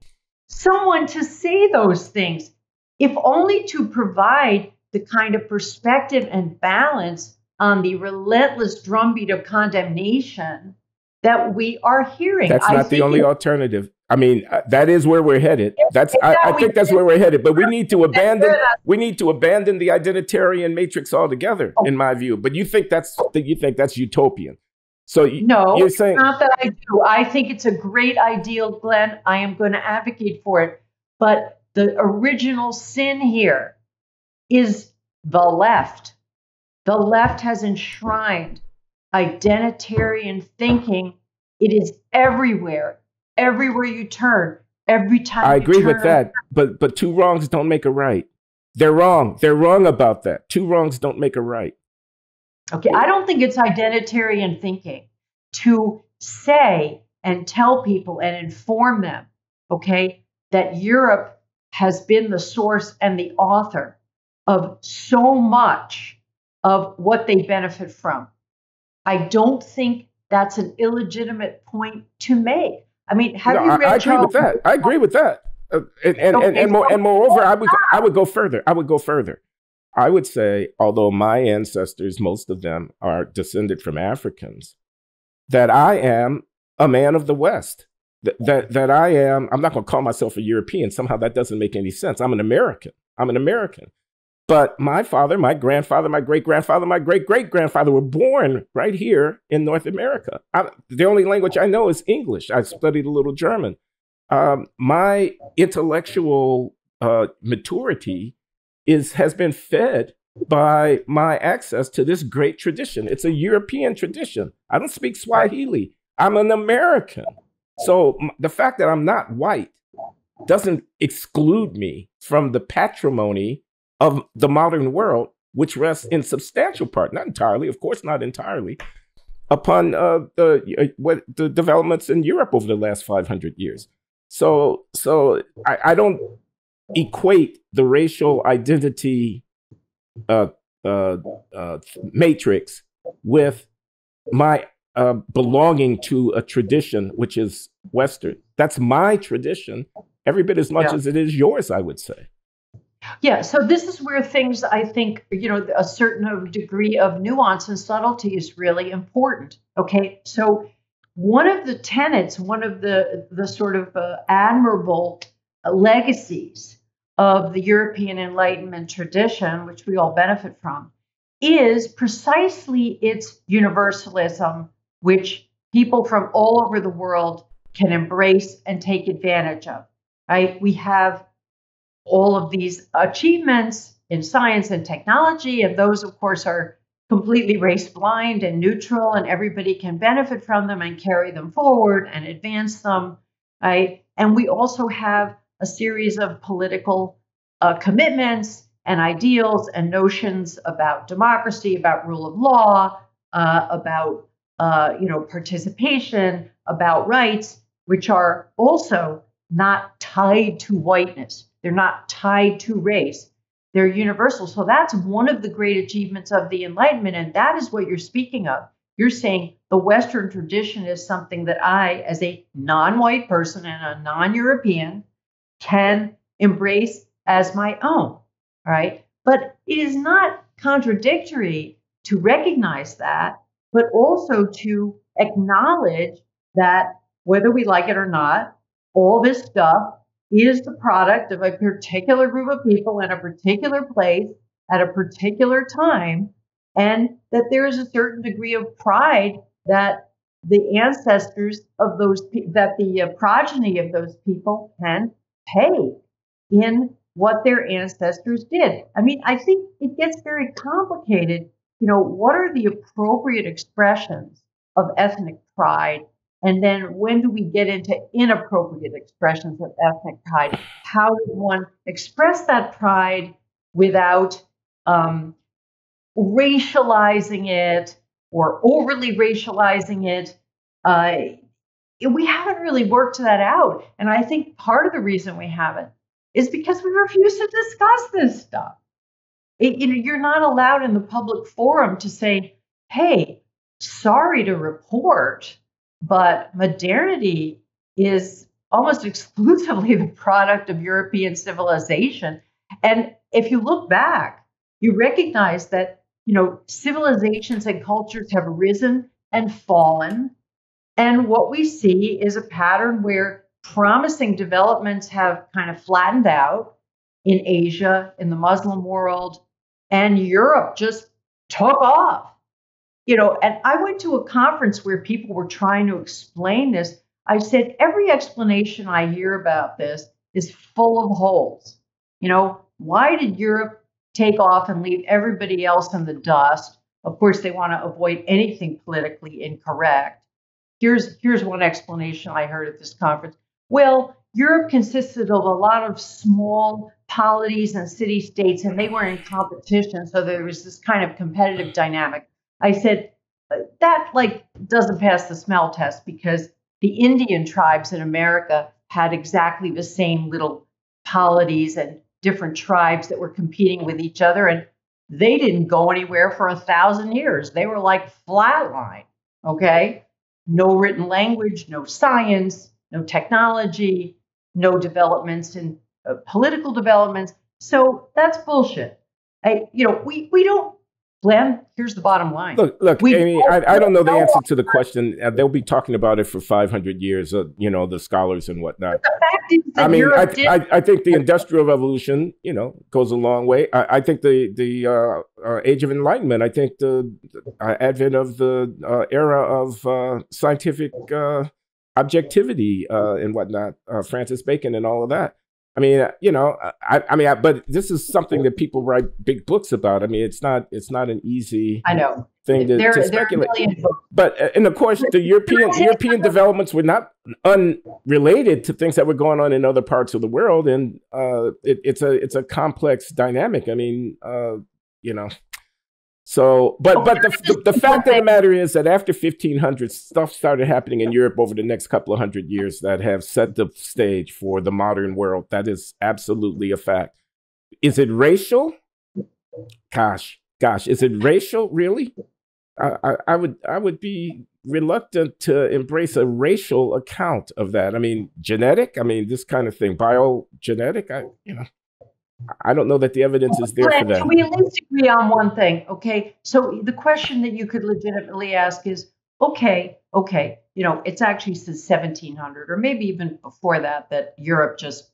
someone to say those things, if only to provide the kind of perspective and balance on the relentless drumbeat of condemnation that we are hearing. That's not the only alternative. I mean, uh, that is where we're headed. That's I, I think that's where we're headed. But we need to abandon we need to abandon the identitarian matrix altogether, oh. in my view. But you think that's that you think that's utopian. So no, you're saying not that I do. I think it's a great ideal, Glenn. I am going to advocate for it. But the original sin here is the left. The left has enshrined identitarian thinking. It is everywhere, everywhere you turn, every time. I agree with that, but but two wrongs don't make a right. They're wrong. They're wrong about that. Two wrongs don't make a right. Okay, I don't think it's identitarian thinking to say and tell people and inform them, okay, that Europe has been the source and the author of so much of what they benefit from. I don't think that's an illegitimate point to make. I mean, have no, you read I, I agree with that. I agree with that. Uh, and, and, and, and, more, and moreover, I would I would go further. I would go further. I would say, although my ancestors, most of them, are descended from Africans, that I am a man of the West. That that, that I am. I'm not going to call myself a European. Somehow that doesn't make any sense. I'm an American. I'm an American. But my father, my grandfather, my great grandfather, my great great grandfather were born right here in North America. I, the only language I know is English. I studied a little German. Um, my intellectual uh, maturity is has been fed by my access to this great tradition. It's a European tradition. I don't speak Swahili. I'm an American. So the fact that I'm not white doesn't exclude me from the patrimony of the modern world, which rests in substantial part, not entirely, of course, not entirely, upon uh, the uh, what the developments in Europe over the last 500 years. So, so I, I don't equate the racial identity uh, uh, uh, matrix with my uh, belonging to a tradition which is Western. That's my tradition, every bit as much Yeah. as it is yours, I would say. Yeah, so this is where things I think, you know, a certain degree of nuance and subtlety is really important. Okay, so one of the tenets, one of the the sort of uh, admirable legacies of the European Enlightenment tradition, which we all benefit from, is precisely its universalism, which people from all over the world can embrace and take advantage of. Right? We have all of these achievements in science and technology, and those, of course, are completely race blind and neutral, and everybody can benefit from them and carry them forward and advance them. Right? And we also have a series of political uh, commitments and ideals and notions about democracy, about rule of law, uh, about uh, you know participation, about rights, which are also not tied to whiteness. They're not tied to race. They're universal. So that's one of the great achievements of the Enlightenment. And that is what you're speaking of. You're saying the Western tradition is something that I, as a non white person and a non European, can embrace as my own. Right. But it is not contradictory to recognize that, but also to acknowledge that whether we like it or not, all this stuff is the product of a particular group of people in a particular place at a particular time, and that there is a certain degree of pride that the ancestors of those that the uh, progeny of those people can pay in what their ancestors did. I mean, I think it gets very complicated. You know, what are the appropriate expressions of ethnic pride? And then when do we get into inappropriate expressions of ethnic pride? How does one express that pride without um, racializing it or overly racializing it? Uh, we haven't really worked that out. And I think part of the reason we haven't is because we refuse to discuss this stuff. It, you know, you're not allowed in the public forum to say, hey, sorry to report, but modernity is almost exclusively the product of European civilization. And if you look back, you recognize that, you know, civilizations and cultures have risen and fallen. And what we see is a pattern where promising developments have kind of flattened out in Asia, in the Muslim world, and Europe just took off. You know, and I went to a conference where people were trying to explain this. I said, every explanation I hear about this is full of holes. You know, why did Europe take off and leave everybody else in the dust. Of course, they want to avoid anything politically incorrect. Here's here's one explanation I heard at this conference. Well, Europe consisted of a lot of small polities and city states, and they were in competition, so there was this kind of competitive dynamic. I said uh, that like doesn't pass the smell test because the Indian tribes in America had exactly the same little polities and different tribes that were competing with each other, and they didn't go anywhere for a thousand years. They were like flatline. Okay, no written language, no science, no technology, no developments in uh, political developments. So that's bullshit. I, you know, we we don't. Glenn, here's the bottom line. Look, look, we Amy. I, I don't know the answer to the question. Uh, they'll be talking about it for 500 years. Uh, you know, the scholars and whatnot. I mean, I, I, I, think the industrial revolution, you know, goes a long way. I, I think the the uh, uh, age of enlightenment. I think the uh, advent of the uh, era of scientific objectivity and whatnot. Francis Bacon and all of that. I mean, you know, I, I mean, I, but this is something that people write big books about. I mean, it's not, it's not an easy. I know thing to, there, to speculate. But uh, and of course, the European European developments were not unrelated to things that were going on in other parts of the world, and uh, it, it's a it's a complex dynamic. I mean, uh, you know, so, but but the, the, the fact of the matter is that after 1500, stuff started happening in Europe over the next couple of hundred years that have set the stage for the modern world. That is absolutely a fact. Is it racial? Gosh, gosh, is it racial? Really? I, I, I would I would be reluctant to embrace a racial account of that. I mean, genetic. I mean, this kind of thing, biogenetic. I you know. I don't know that the evidence is there for that. Can we at least agree on one thing? Okay. So the question that you could legitimately ask is okay, okay, you know, it's actually since 1700 or maybe even before that, that Europe just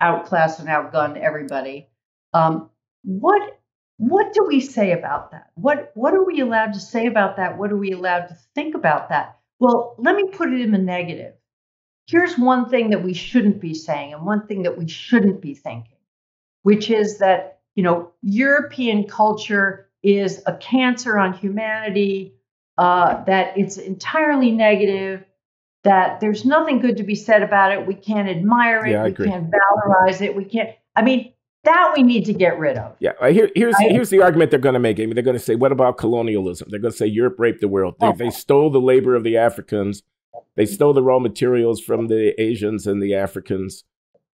outclassed and outgunned everybody. Um, what what do we say about that? What what are we allowed to say about that? What are we allowed to think about that? Well, let me put it in the negative. Here's one thing that we shouldn't be saying and one thing that we shouldn't be thinking which is that, you know, European culture is a cancer on humanity, uh, that it's entirely negative, that there's nothing good to be said about it. We can't admire it. Yeah, we can't valorize it. We can't, I mean, that we need to get rid of. Yeah, here, here's I, here's the argument they're going to make. I mean, they're going to say, "What about colonialism?" They're going to say Europe raped the world. They, oh. they stole the labor of the Africans. They stole the raw materials from the Asians and the Africans.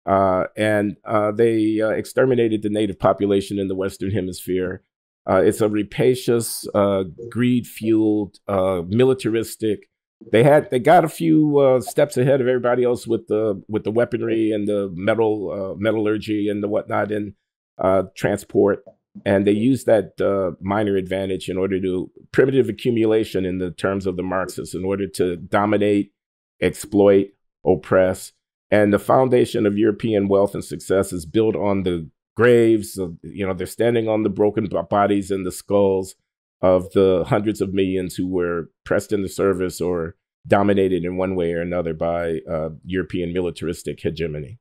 Uh, and uh, they uh, exterminated the native population in the Western Hemisphere. Uh, it's a rapacious, uh, greed-fueled, uh, militaristic. They had they got a few steps ahead of everybody else with the with the weaponry and the metal metallurgy and the whatnot in transport, and they used that minor advantage in order to primitive accumulation in the terms of the Marxists in order to dominate, exploit, oppress and the foundation of European wealth and success is built on the graves. Of, you know, they're standing on the broken bodies and the skulls of the hundreds of millions who were pressed into service or dominated in one way or another by uh, European militaristic hegemony.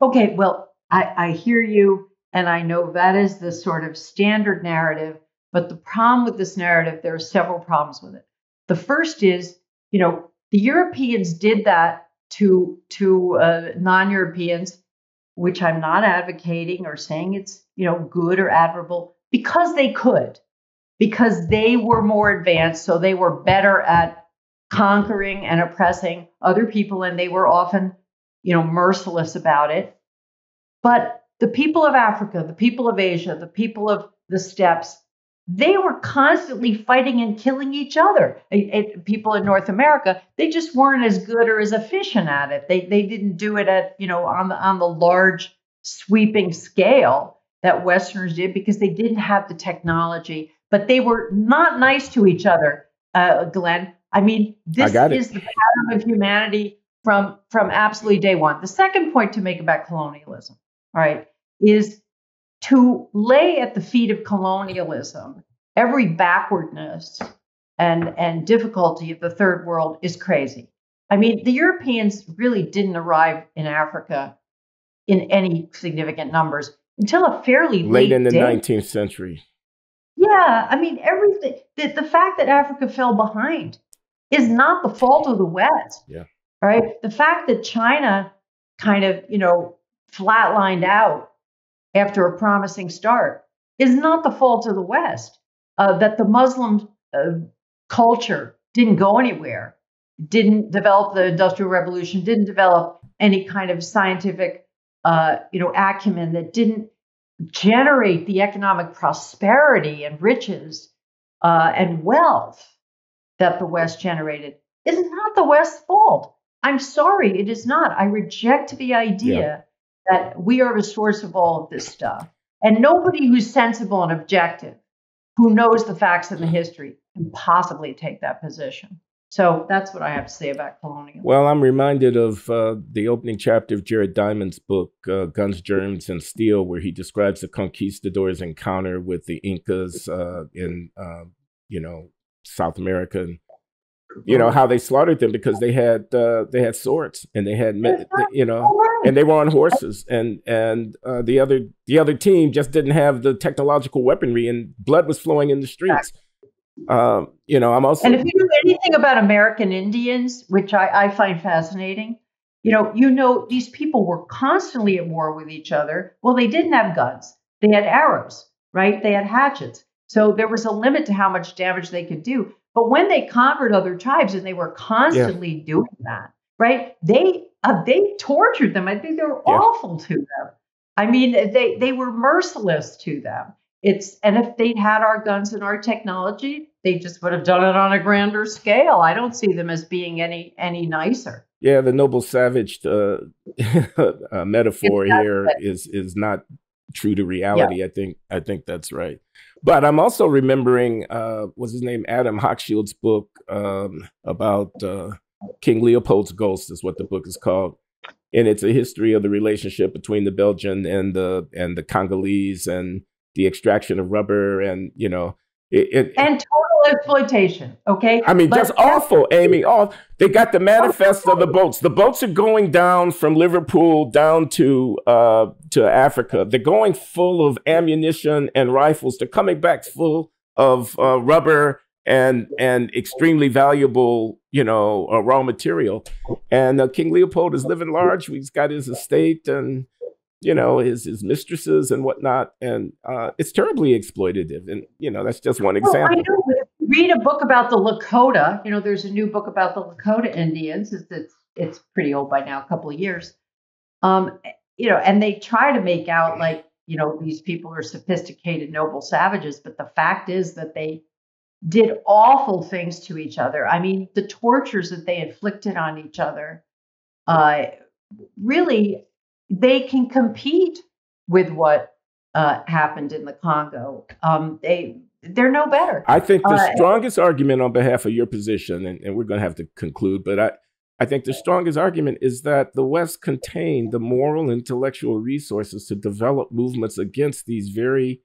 Okay, well, I, I hear you, and I know that is the sort of standard narrative. But the problem with this narrative, there are several problems with it. The first is, you know, the Europeans did that to to uh, non-Europeans, which I'm not advocating or saying it's you know good or admirable, because they could, because they were more advanced, so they were better at conquering and oppressing other people, and they were often you know merciless about it. But the people of Africa, the people of Asia, the people of the steppes, they were constantly fighting and killing each other. It, it, people in North America, they just weren't as good or as efficient at it. They they didn't do it at you know on the on the large sweeping scale that Westerners did because they didn't have the technology. But they were not nice to each other, uh, Glenn. I mean, this I is the pattern of humanity from from absolutely day one. The second point to make about colonialism, all right, is to lay at the feet of colonialism every backwardness and, and difficulty of the third world is crazy. I mean, the Europeans really didn't arrive in Africa in any significant numbers. until a fairly late, late in the day. 19th century. Yeah, I mean everything. The, the fact that Africa fell behind is not the fault of the West. Yeah. Right. The fact that China kind of you know flatlined out after a promising start is not the fault of the West. Uh, that the Muslim uh, culture didn't go anywhere, didn't develop the Industrial Revolution, didn't develop any kind of scientific, uh, you know, acumen that didn't generate the economic prosperity and riches uh, and wealth that the West generated is not the West's fault. I'm sorry, it is not. I reject the idea. That we are the source of all of this stuff. And nobody who's sensible and objective, who knows the facts and the history, can possibly take that position. So that's what I have to say about colonialism. Well, I'm reminded of uh, the opening chapter of Jared Diamond's book, uh, Guns, Germs, and Steel, where he describes the conquistadors' encounter with the Incas uh, in, uh, you know, South America, and you know how they slaughtered them because they had uh, they had swords and they had, you know, and they were on horses, and and uh, the other the other team just didn't have the technological weaponry, and blood was flowing in the streets. Um, you know, I'm also. And if you know anything about American Indians, which I, I find fascinating, you know, you know these people were constantly at war with each other. Well, they didn't have guns; they had arrows, right? They had hatchets. So there was a limit to how much damage they could do. But when they conquered other tribes, and they were constantly yeah. doing that, right? They uh, they tortured them. I think they were yeah. awful to them. I mean, they they were merciless to them. It's and if they'd had our guns and our technology, they just would have done it on a grander scale. I don't see them as being any any nicer. Yeah, the noble savage uh, uh, metaphor here is is not true to reality. Yeah. I think I think that's right. But I'm also remembering uh, what's his name, Adam Hochschild's book um, about uh, King Leopold's ghost is what the book is called, and it's a history of the relationship between the Belgian and the and the Congolese and the extraction of rubber and you know it, it, and total exploitation. Okay, I mean but, just awful, Amy. All they got the manifest of the boats. The boats are going down from Liverpool down to uh, to Africa. They're going full of ammunition and rifles. They're coming back full of uh, rubber and and extremely valuable, you know, uh, raw material. And uh, King Leopold is living large. He's got his estate and you know his his mistresses and whatnot, and uh, it's terribly exploitative. And you know that's just one example. Well, read a book about the Lakota. You know, there's a new book about the Lakota Indians. It's it's, it's pretty old by now, a couple of years. Um, you know, and they try to make out like you know these people are sophisticated, noble savages, but the fact is that they did awful things to each other. I mean, the tortures that they inflicted on each other uh, really they can compete with what uh, happened in the Congo. Um, they they're no better. I think the uh, strongest argument on behalf of your position, and, and we're going to have to conclude, but I. I think the strongest argument is that the West contained the moral and intellectual resources to develop movements against these very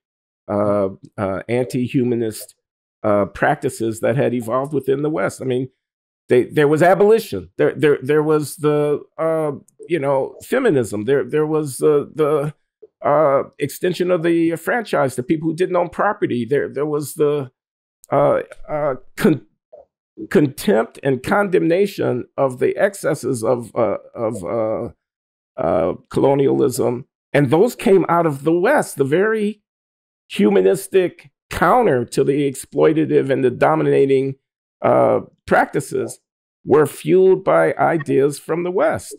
uh, uh anti-humanist uh, practices that had evolved within the West. I mean, they, there was abolition. There, there, there was the uh, you know feminism. There, there was the the uh, extension of the franchise to people who didn't own property. There, there was the uh, uh con- contempt and condemnation of the excesses of uh, of uh, colonialism, and those came out of the West. The very humanistic counter to the exploitative and the dominating uh, practices were fueled by ideas from the West.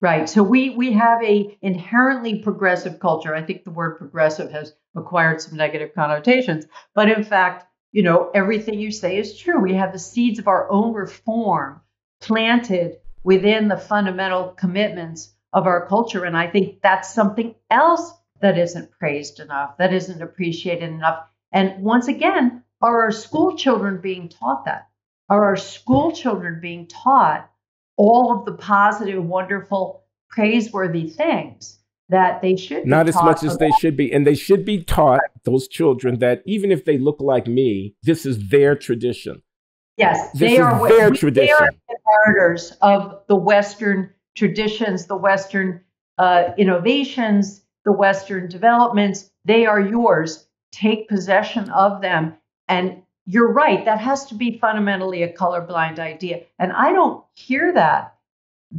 Right. So we we have a inherently progressive culture. I think the word progressive has acquired some negative connotations, but in fact, you know, everything you say is true. We have the seeds of our own reform planted within the fundamental commitments of our culture and I think that's something else that isn't praised enough, that isn't appreciated enough. And once again, are our school children being taught that? Are our school children being taught all of the positive, wonderful, praiseworthy things that they should not as much as they should be and they should be taught those children that even if they look like me this is their tradition yes this they are their tradition they are inheritors of the western traditions the western uh, innovations the Western developments. They are yours. Take possession of them. And you're right, that has to be fundamentally a colorblind idea. And I don't hear that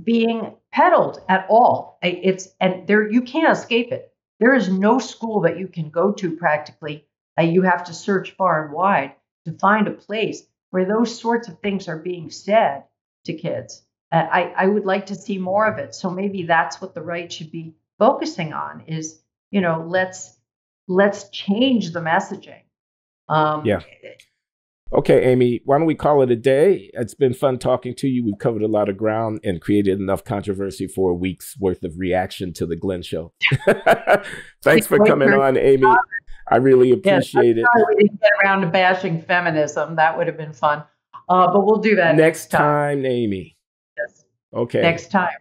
being peddled at all. It's and there you can't escape it. There is no school that you can go to practically. Uh, you have to search far and wide to find a place where those sorts of things are being said to kids. Uh, I, I would like to see more of it. So maybe that's what the right should be focusing on is, you know, let's let's change the messaging. Um, yeah. Okay, Amy, why don't we call it a day? It's been fun talking to you. We've covered a lot of ground and created enough controversy for a week's worth of reaction to the Glenn show. Thanks for coming on, Amy. I really appreciate yes, it. We didn't get around to bashing feminism. That would have been fun. Uh, but we'll do that next, next time. time, Amy. Yes. Okay. Next time.